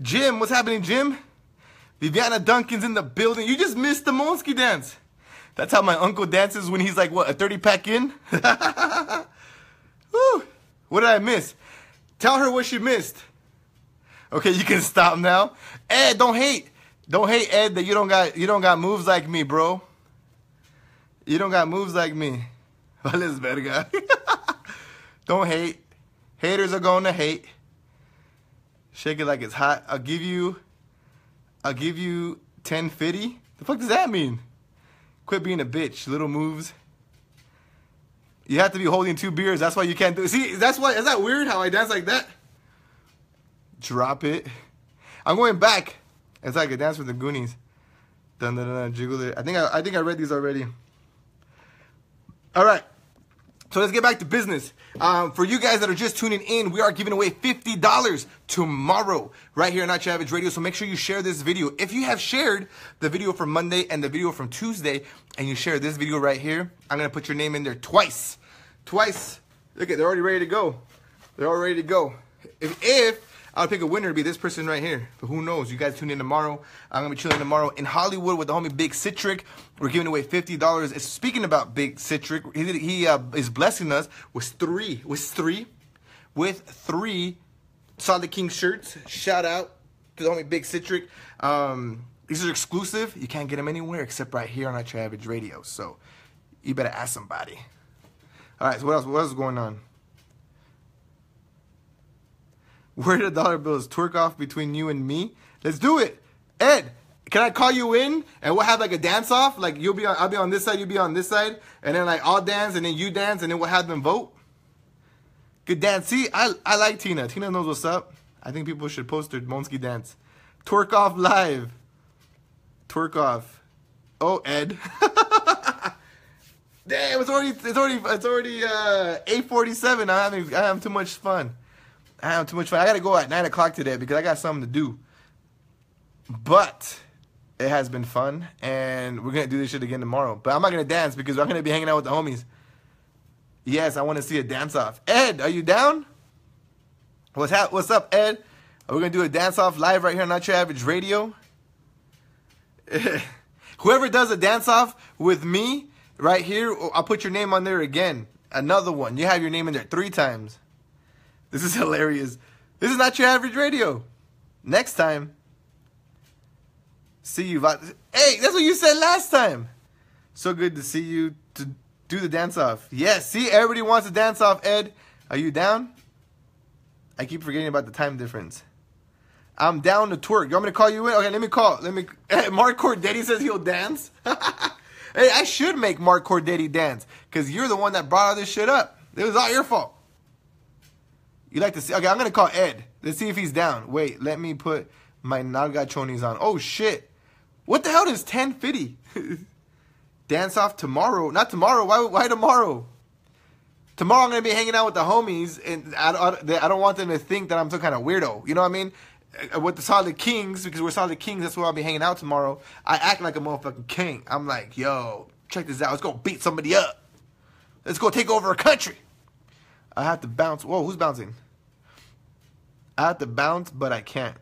Jim, what's happening, Jim? Viviana Duncan's in the building. You just missed the Monski dance. That's how my uncle dances when he's like, what, a 30 pack in? [LAUGHS] Whew. What did I miss? Tell her what she missed. Okay, you can stop now. Ed, don't hate. Don't hate Ed that you don't got you don't got moves like me, bro. You don't got moves like me. [LAUGHS] Vales verga. [LAUGHS] don't hate. Haters are going to hate. Shake it like it's hot. I'll give you I'll give you 1050. The fuck does that mean? Quit being a bitch. Little moves. You have to be holding two beers. That's why you can't do it. See, that's why is that weird how I dance like that? Drop it. I'm going back. It's like a dance with the Goonies. Dun, dun, dun, dun, jiggle it. I think I, I think I read these already. All right. So let's get back to business. Um, for you guys that are just tuning in, we are giving away $50 tomorrow right here on Not Your Average Radio. So make sure you share this video. If you have shared the video from Monday and the video from Tuesday, and you share this video right here, I'm going to put your name in there twice. Twice. Look at, they're already ready to go. They're all ready to go. If, if I'll pick a winner to be this person right here. But who knows? You guys tune in tomorrow. I'm gonna be chilling tomorrow in Hollywood with the homie Big Citric. We're giving away fifty dollars. Speaking about Big Citric, he, he uh, is blessing us with three, with three, with three Solid King shirts. Shout out to the homie Big Citric. Um, these are exclusive. You can't get them anywhere except right here on Your Average Radio. So you better ask somebody. All right. So what else? What else is going on? Where the dollar bills twerk off between you and me? Let's do it. Ed, can I call you in and we'll have like a dance off? Like you'll be on, I'll be on this side, you'll be on this side, and then like I'll dance and then you dance and then we'll have them vote. Good dance. See, I I like Tina. Tina knows what's up. I think people should post their Monski dance. Twerk off live. Twerk off. Oh, Ed. [LAUGHS] Damn, it's already it's already it's already uh 8:47. I'm having I have too much fun. I have too much fun. I gotta go at nine o'clock today because I got something to do. But it has been fun, and we're gonna do this shit again tomorrow. But I'm not gonna dance because I'm gonna be hanging out with the homies. Yes, I want to see a dance off. Ed, are you down? What's ha- What's up, Ed? Are we gonna do a dance off live right here on Not Your Average Radio? [LAUGHS] Whoever does a dance off with me right here, oh, I'll put your name on there again. Another one. You have your name in there three times. This is [LAUGHS] hilarious. This is not your average radio. Next time, see you. Hey, that's what you said last time. So good to see you to do the dance off. Yes, see, everybody wants to dance off. Ed, are you down? I keep forgetting about the time difference. I'm down to twerk. You want me to call you in? Okay, let me call. Let me. [LAUGHS] Mark Cordetti says he'll dance. [LAUGHS] hey, I should make Mark Cordetti dance because you're the one that brought all this shit up. It was all your fault. You like to see? Okay, I'm gonna call Ed. Let's see if he's down. Wait, let me put my Nagachonis on. Oh shit! What the hell is 1050? [LAUGHS] Dance off tomorrow? Not tomorrow. Why? Why tomorrow? Tomorrow I'm gonna be hanging out with the homies, and I, I, I don't want them to think that I'm some kind of weirdo. You know what I mean? Uh, with the Solid Kings, because we're Solid Kings, that's where I'll be hanging out tomorrow. I act like a motherfucking king. I'm like, yo, check this out. Let's go beat somebody up. Let's go take over a country. I have to bounce. Whoa, who's bouncing? I have to bounce, but I can't.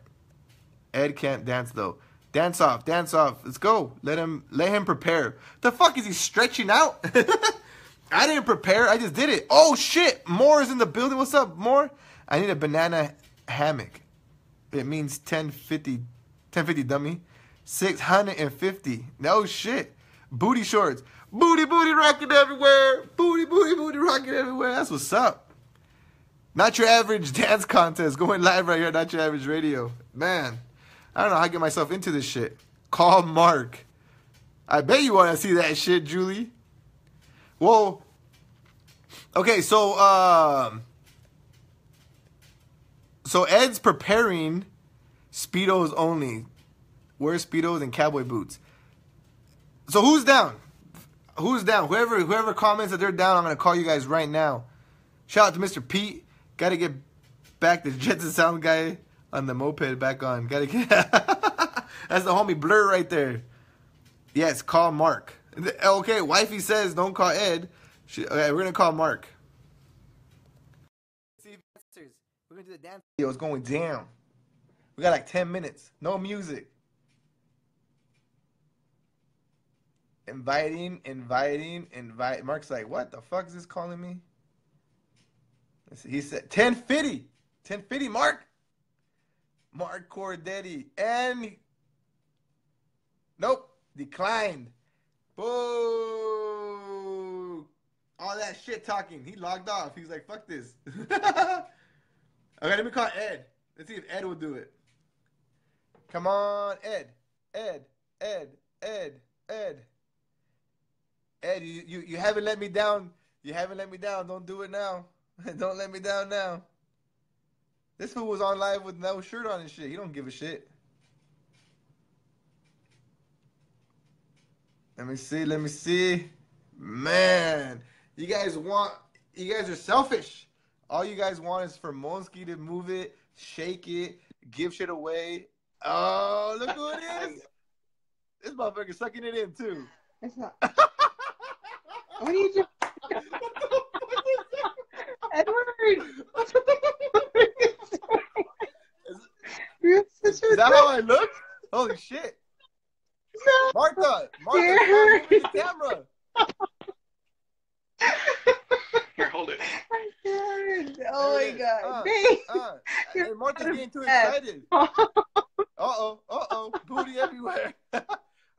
Ed can't dance though. Dance off, dance off. Let's go. Let him let him prepare. The fuck is he stretching out? [LAUGHS] I didn't prepare. I just did it. Oh shit. More is in the building. What's up, More? I need a banana hammock. It means 1050 1050 dummy. 650. No shit. Booty shorts. Booty booty rocking everywhere. Booty booty booty rocking everywhere. That's what's up. Not your average [LAUGHS] dance contest going live right here. Not your average radio. Man, I don't know how I get myself into this shit. Call Mark. I bet you want to see that shit, Julie. Well, okay, so um, so Ed's preparing speedos only. Wear speedos and cowboy boots. So who's down? Who's down? Whoever whoever comments that they're down, I'm gonna call you guys right now. Shout out to Mr. Pete. Got to get back to the and Sound guy on the moped back on. [LAUGHS] Got to get. [LAUGHS] That's the homie Blur right there. Yes, call Mark. Okay, wifey says don't call Ed. She, okay, we're gonna call Mark. See, we're gonna do the dance video. It's going down. We got like ten minutes. No music. Inviting, inviting, invite. Mark's like, what the fuck is this calling me? He said 1050. 1050, Mark. Mark Cordetti. And nope, declined. Boo. All that shit talking. He logged off. He was like, fuck this. [LAUGHS] okay, let me call Ed. Let's see if Ed will do it. Come on, Ed. Ed. Ed. Ed. Ed. Ed, you, you, you haven't let me down. You haven't let me down. Don't do it now. [LAUGHS] don't let me down now. This fool was on live with no shirt on and shit. He don't give a shit. Let me see. Let me see. Man, you guys want. You guys are selfish. All you guys want is for Monski to move it, shake it, give shit away. Oh, look who it is. [LAUGHS] This motherfucker sucking it in too. It's not. [LAUGHS] what are you doing? Edward! [LAUGHS] You're such Is that how I look? Holy shit. No. Martha! Martha, Here. stop moving the camera. Here, hold it. my God. Oh There my god. Uh, Thanks. Uh, You're and Martha's getting too excited. Uh [LAUGHS] oh, uh oh, booty everywhere. [LAUGHS]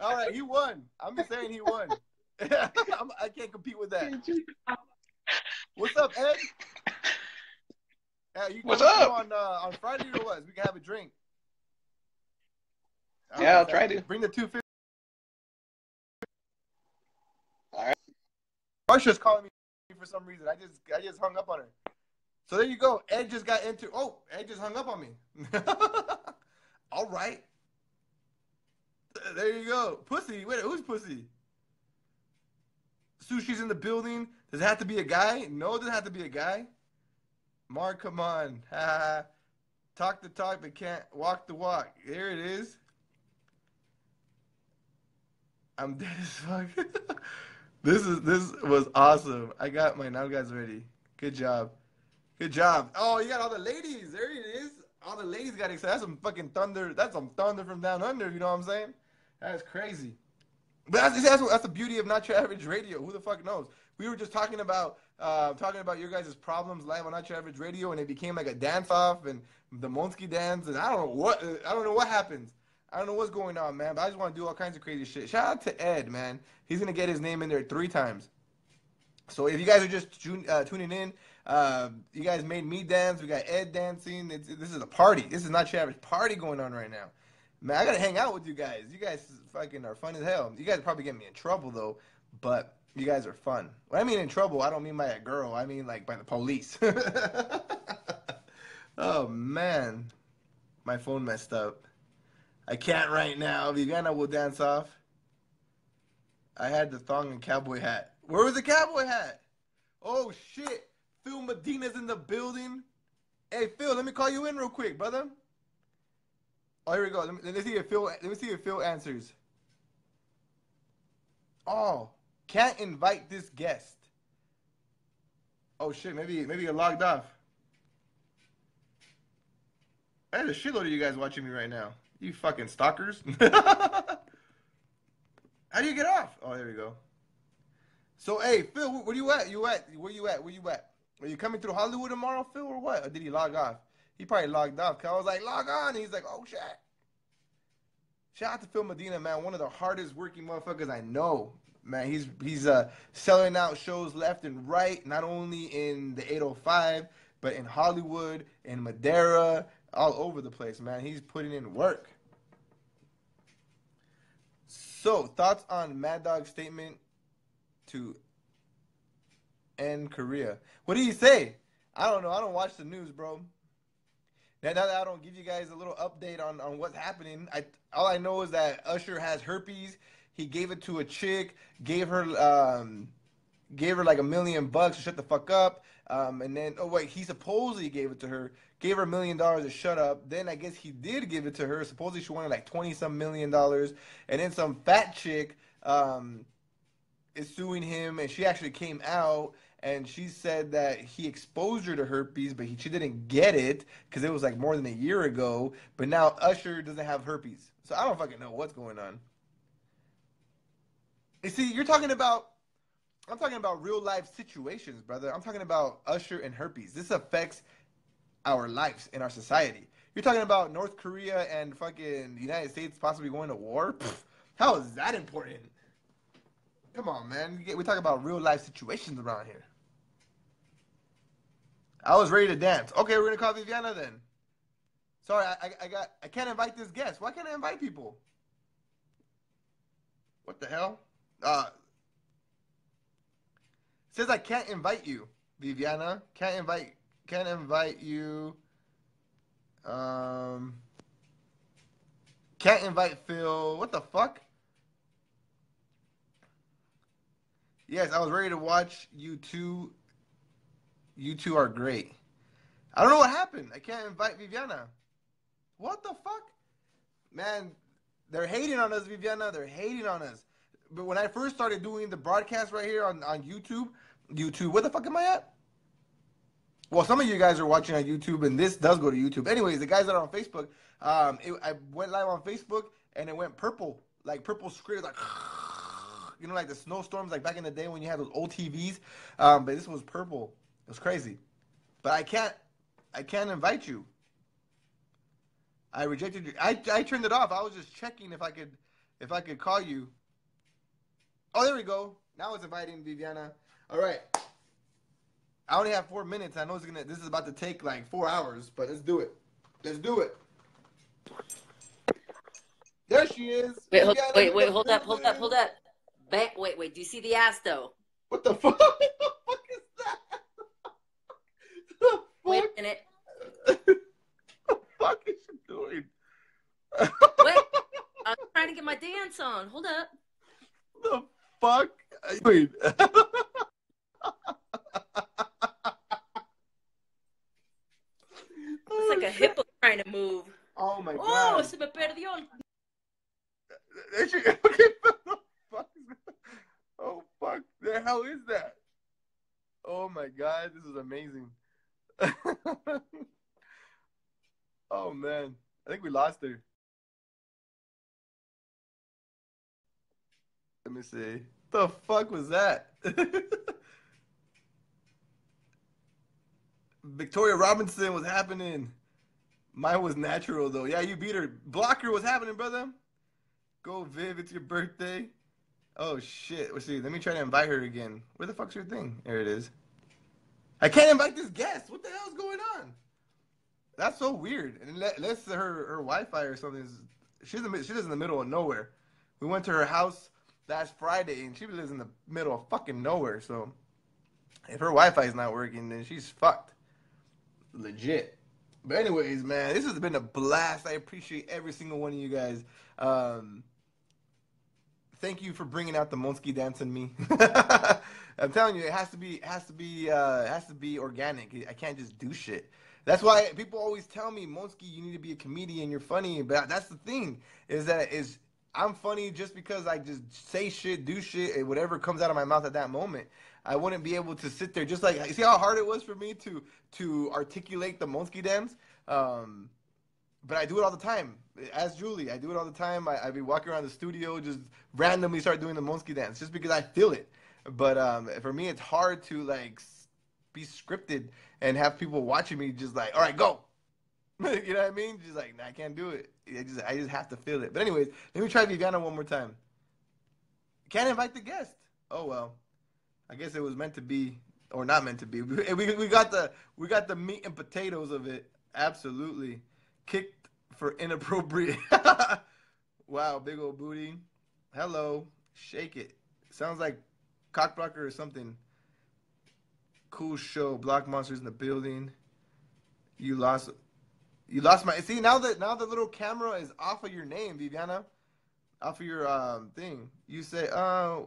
All right, he won. I'm just saying he won. [LAUGHS] I'm, I can't compete with that. What's up, Ed? Yeah, you What's up? on uh, on Friday or what? We can have a drink. Yeah, I'll try to. Bring the two fifty. All right. Marsha's calling me for some reason. I just I just hung up on her. So there you go. Ed just got into. Oh, Ed just hung up on me. [LAUGHS] All right. There you go. Pussy. Wait, who's pussy? Sushi's in the building. Does it have to be a guy? No, it doesn't have to be a guy. Mark, come on. [LAUGHS] Talk the talk, but can't walk the walk. There it is. I'm [LAUGHS] dead as fuck. this is this was awesome. I got my now guys ready. Good job. Good job. Oh, you got all the ladies. There it is. All the ladies got excited. That's some fucking thunder. That's some thunder from down under. You know what I'm saying? That's crazy. But that's, that's, that's the beauty of not your average radio. Who the fuck knows? We were just talking about uh, talking about your guys' problems live on not your average radio, and it became like a dance off and the Monski dance, and I don't know what I don't know what happens. I don't know what's going on, man. But I just want to do all kinds of crazy shit. Shout out to Ed, man. He's gonna get his name in there three times. So if you guys are just uh, tuning in, uh, you guys made me dance. We got Ed dancing. It's, this is a party. This is not your average party going on right now. Man, I gotta hang out with you guys. You guys fucking are fun as hell. You guys probably get me in trouble though, but you guys are fun. When I mean in trouble, I don't mean by a girl. I mean like by the police. [LAUGHS] oh man, my phone messed up. I can't right now. Viviana will dance off. I had the thong and cowboy hat. Where was the cowboy hat? Oh shit! Phil Medina's in the building. Hey Phil, let me call you in real quick, brother. Oh, here we go. Let me, let me see if Phil. Let me see if Phil answers. Oh, can't invite this guest. Oh shit! Maybe maybe you're logged off. There's a shitload of you guys watching me right now. You fucking stalkers. [LAUGHS] How do you get off? Oh, there we go. So, hey, Phil, where, you at? You at? Where you at? Where you at? Are you coming through Hollywood tomorrow, Phil, or what? Or did he log off? He probably logged off. Cause I was like, log on. And he's like, oh shit. Shout out to Phil Medina, man. One of the hardest working motherfuckers I know. Man, he's he's uh selling out shows left and right, not only in the 805, but in Hollywood, in Madeira, all over the place, man. He's putting in work. So, thoughts on Mad Dog's statement to end Korea? What do you say? I don't know. I don't watch the news, bro. Now, now that I don't give you guys a little update on, on what's happening, I all I know is that Usher has herpes. He gave it to a chick, gave her um, gave her like a million bucks to shut the fuck up. Um, and then oh wait, he supposedly gave it to her, gave her a million dollars to shut up. Then I guess he did give it to her. Supposedly she wanted like twenty some million dollars. And then some fat chick um, is suing him, and she actually came out and she said that he exposed her to herpes, but he, she didn't get it because it was like more than a year ago. But now Usher doesn't have herpes, so I don't fucking know what's going on. You see, you're talking about. I'm talking about real life situations, brother. I'm talking about Usher and herpes. This affects our lives in our society. You're talking about North Korea and fucking United States possibly going to war. Pfft, how is that important? Come on, man. We talk about real life situations around here. I was ready to dance. Okay, we're gonna call Viviana then. Sorry, I, I, I got. I can't invite this guest. Why can't I invite people? What the hell? Uh, says I can't invite you, Viviana. Can't invite. Can't invite you. Um. Can't invite Phil. What the fuck? Yes, I was ready to watch you two. You two are great. I don't know what happened. I can't invite Viviana. What the fuck? Man, they're hating on us, Viviana. They're hating on us. But when I first started doing the broadcast right here on, on YouTube, YouTube, where the fuck am I at? Well, some of you guys are watching on YouTube, and this does go to YouTube. Anyways, the guys that are on Facebook, um, it, I went live on Facebook, and it went purple, like purple screen, like [SIGHS] you know, like the snowstorms, like back in the day when you had those old TVs. Um, but this was purple. It was crazy. But I can't, I can't invite you. I rejected you. I, I turned it off. I was just checking if I could, if I could call you. Oh, there we go. Now it's inviting Viviana. All right. I only have four minutes. I know it's gonna. This is about to take like four hours, but let's do it. Let's do it. There she is. Wait, hold, wait, wait, hold up, hold up, hold up. [LAUGHS] Ba- wait, wait. Do you see the ass though? What the fuck? [LAUGHS] what the fuck is that? the Wait fuck? a minute. [LAUGHS] the fuck is she doing? Wait, I'm trying to get my dance on. Hold up. What the fuck? Wait. It's like a hippo trying to move. Oh my Oh, god. se me perdió. Is [LAUGHS] she- okay, what the fuck is that? Oh fuck! The hell is that? Oh my god, this is amazing. [LAUGHS] oh man, I think we lost her. Let me see. The fuck was that? [LAUGHS] Victoria Robinson was happening. Mine was natural though. Yeah, you beat her. Blocker what's happening, brother. Go Viv, it's your birthday. Oh shit. Let's see. Let me try to invite her again. Where the fuck's your thing? There it is. I can't invite this guest. What the hell's going on? That's so weird. And unle- unless her her Wi-Fi or something she's in the, she lives in the middle of nowhere. We went to her house last Friday and she lives in the middle of fucking nowhere. So if her Wi-Fi is not working, then she's fucked. Legit. But anyways, man, this has been a blast. I appreciate every single one of you guys. Um, thank you for bringing out the Monski dance in me. [LAUGHS] I'm telling you, it has to be, has to be, uh, has to be organic. I can't just do shit. That's why people always tell me, Monski, you need to be a comedian. You're funny, but that's the thing is that is I'm funny just because I just say shit, do shit, and whatever comes out of my mouth at that moment. I wouldn't be able to sit there just like see how hard it was for me to to articulate the Monski dance. Um, but I do it all the time. As Julie, I do it all the time. I, I be walking around the studio, just randomly start doing the Monski dance, just because I feel it. But um, for me, it's hard to like be scripted and have people watching me just like, all right, go. [LAUGHS] you know what I mean? Just like, nah, I can't do it. I just, I just have to feel it. But anyways, let me try Viviana one more time. Can't invite the guest. Oh well, I guess it was meant to be or not meant to be. [LAUGHS] We, we, we got the we got the meat and potatoes of it. Absolutely, kicked for inappropriate. [LAUGHS] wow, big old booty. Hello, shake it. Sounds like cockblocker or something. Cool show. Block monsters in the building. You lost. You lost my. See now that now the little camera is off of your name, Viviana, off of your um thing. You say uh,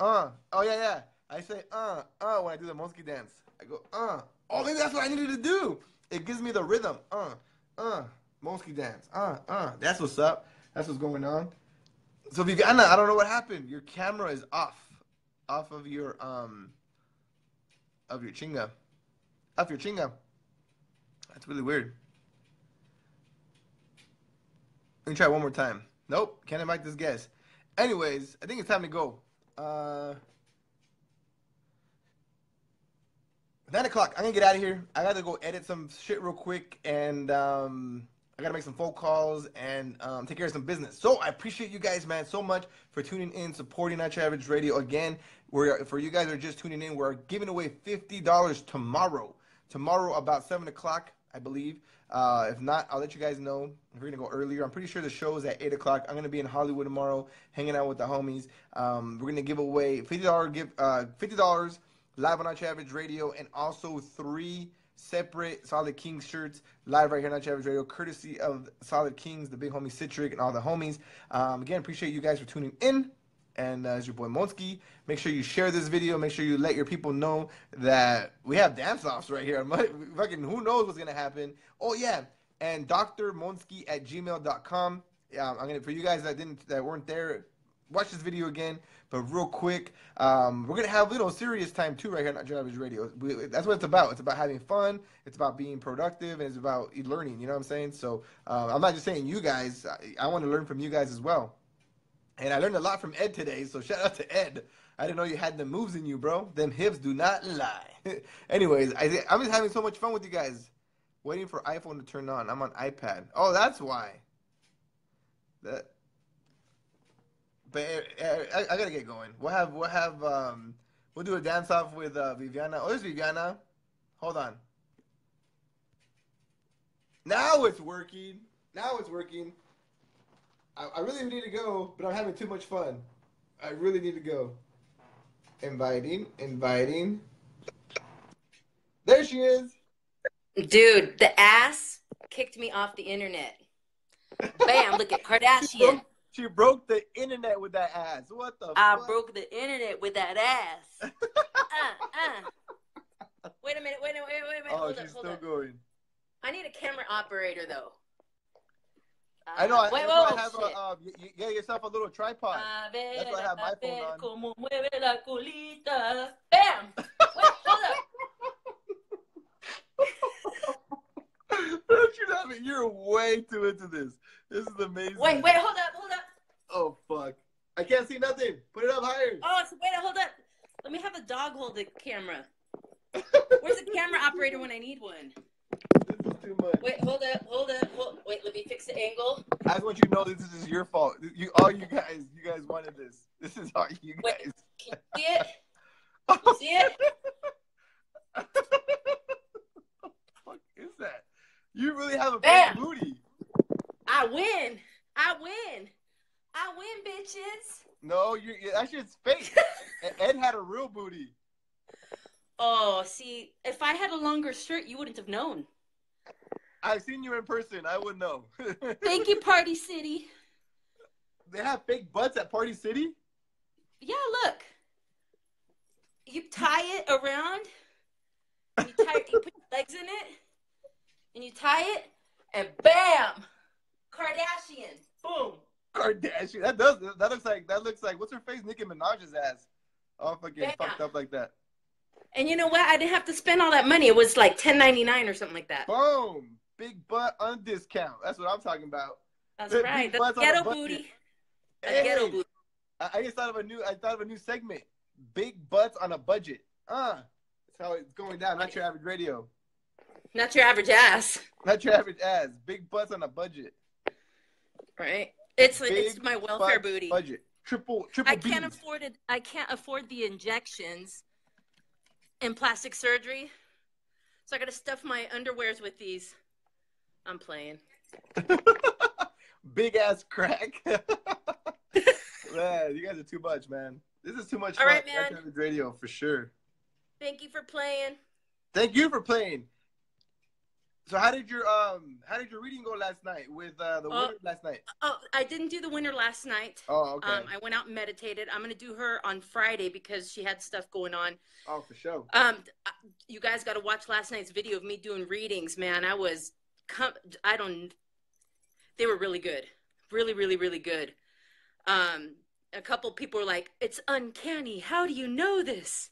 uh. Oh yeah yeah. I say uh uh when I do the Monski dance. I go uh. Oh maybe that's what I needed to do. It gives me the rhythm. Uh uh. Monski dance. Uh uh. That's what's up. That's what's going on. So Viviana, I don't know what happened. Your camera is off, off of your um, of your chinga, off your chinga. That's really weird. Let me try one more time. Nope, can't invite this guest. Anyways, I think it's time to go. Uh, nine o'clock. I'm gonna get out of here. I gotta go edit some shit real quick, and um, I gotta make some phone calls and um, take care of some business. So I appreciate you guys, man, so much for tuning in, supporting Not Your Average Radio. Again, we're for you guys are just tuning in. We're giving away fifty dollars tomorrow. Tomorrow about seven o'clock, I believe. Uh, if not, I'll let you guys know. We're gonna go earlier. I'm pretty sure the show is at eight o'clock. I'm gonna be in Hollywood tomorrow, hanging out with the homies. Um, we're gonna give away fifty dollars give uh, fifty dollars live on Your Average Radio, and also three separate Solid Kings shirts live right here on Not Average Radio, courtesy of Solid Kings, the big homie Citric, and all the homies. Um, again, appreciate you guys for tuning in. And uh, it's your boy Monski. Make sure you share this video. Make sure you let your people know that we have dance offs right here. [LAUGHS] Fucking who knows what's gonna happen. Oh yeah, and Dr. Monski at gmail.com. Yeah, I'm gonna for you guys that didn't that weren't there, watch this video again. But real quick, um, we're gonna have a little serious time too right here on Drivers Radio. We, that's what it's about. It's about having fun. It's about being productive, and it's about learning. You know what I'm saying? So uh, I'm not just saying you guys. I, I want to learn from you guys as well. And I learned a lot from Ed today. So shout out to Ed. I didn't know you had the moves in you, bro. Them hips do not lie. [LAUGHS] Anyways, I, I'm just having so much fun with you guys. Waiting for iPhone to turn on. I'm on iPad. Oh, that's why. That but uh, I, I, gotta get going. We'll have we'll have um we'll do a dance off with uh, Viviana. Oh, there's Viviana. Hold on. Now it's working. Now it's working. I, I really need to go, but I'm having too much fun. I really need to go. Inviting, inviting. There she is. Dude, the ass kicked me off the internet. Bam, look at Kardashian. [LAUGHS] She broke the internet with that ass. What the? I fuck? broke the internet with that ass. [LAUGHS] uh, uh. Wait a minute. Wait a minute. Wait, a minute. Oh, hold she's up, hold still up. going. I need a camera operator though. Uh, I know. I, Wait, that's why whoa, I have a, um, you, you get yourself a little tripod. A ver, That's why I have my phone on. cómo mueve la colita. Bam! Wait, hold up. [LAUGHS] Don't you know me? You're way too into this. This is amazing. Wait, wait, hold up, hold up. Oh fuck! I can't see nothing. Put it up higher. Oh, so wait, hold up. Let me have a dog hold the camera. [LAUGHS] Where's the camera operator when I need one? Too much. Wait, hold up, hold up, hold. Wait, let me fix the angle. I just want you to know this is your fault. You, all you guys, you guys wanted this. This is all you Wait. guys. Can you see it? [LAUGHS] You see it? [LAUGHS] fuck is that? You really have a big booty. I win. I win. I win, bitches. No, you that shit's fake. [LAUGHS] Ed had a real booty. Oh, see, if I had a longer shirt, you wouldn't have known. I've seen you in person. I would know. [LAUGHS] Thank you, Party City. They have fake butts at Party City. Yeah, look. You tie it around. You tie. you put your legs in it, and you tie it, and bam, Kardashian. Boom. Kardashian. That does. That looks like. That looks like. What's her face? Nicki Minaj's ass. All fucking fucked up like that. And you know what? I didn't have to spend all that money. It was like ten ninety nine or something like that. Boom. Big butt on discount. That's what I'm talking about. That's Big right. That's ghetto booty. A Hey, ghetto booty. I, just thought of a new. I thought of a new segment. Big butts on a budget. Uh, that's how it's going down. Not your average radio. Not your average ass, Not your average ass. Big butts on a budget. right? It's it's my welfare booty. Budget. Triple. Triple. I can't afford it. I can't afford the injections in plastic surgery, so I got to stuff my underwears with these. I'm playing. [LAUGHS] Big ass crack. [LAUGHS] man, you guys are too much, man. This is too much All fun. right, man. Radio for sure. Thank you for playing. Thank you for playing. So how did your um how did your reading go last night with uh, the Uh, winner last night? Oh, I didn't do the winner last night. Oh okay. Um, I went out and meditated. I'm gonna do her on Friday because she had stuff going on. oh for sure. Um, you guys got to watch last night's video of me doing readings. Man, I was, com- I don't. They were really good, really, really, really good. Um, a couple people were like, "It's uncanny. How do you know this?"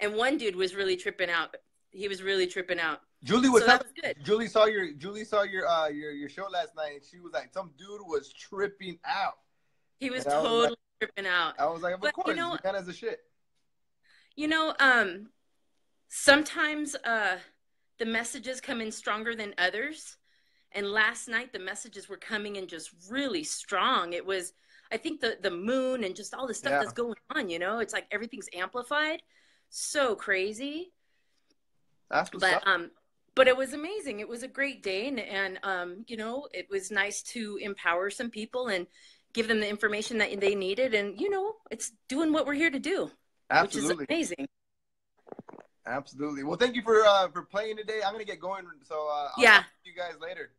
And one dude was really tripping out. He was really tripping out. Julie was so that was good. Julie saw your Julie saw your uh your, your show last night and she was like some dude was tripping out. He was And I was totally like- tripping out. I was like, of But, you course, know- you kind of a shit. You know, um, sometimes uh, the messages come in stronger than others. And last night, the messages were coming in just really strong. It was, I think, the the moon and just all the stuff Yeah. that's going on. You know, it's like everything's amplified. So crazy, That's what's but up. um, but it was amazing. It was a great day, and and um, you know, it was nice to empower some people and give them the information that they needed. And you know, it's doing what we're here to do, Absolutely. which is amazing. Absolutely. Well, thank you for uh for playing today. I'm gonna get going, so uh, I'll Yeah. you guys later.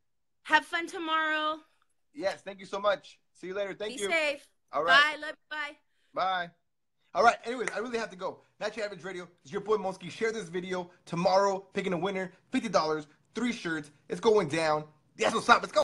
Have fun tomorrow. Yes, thank you so much. See you later. Thank Be you. safe. All right. Bye. Love you. Bye. Bye. All right. Anyways, I really have to go. Not your average radio. It's your boy Monski. Share this video tomorrow. Picking a winner. Fifty dollars. Three shirts. It's going down. That's what's up. Let's go.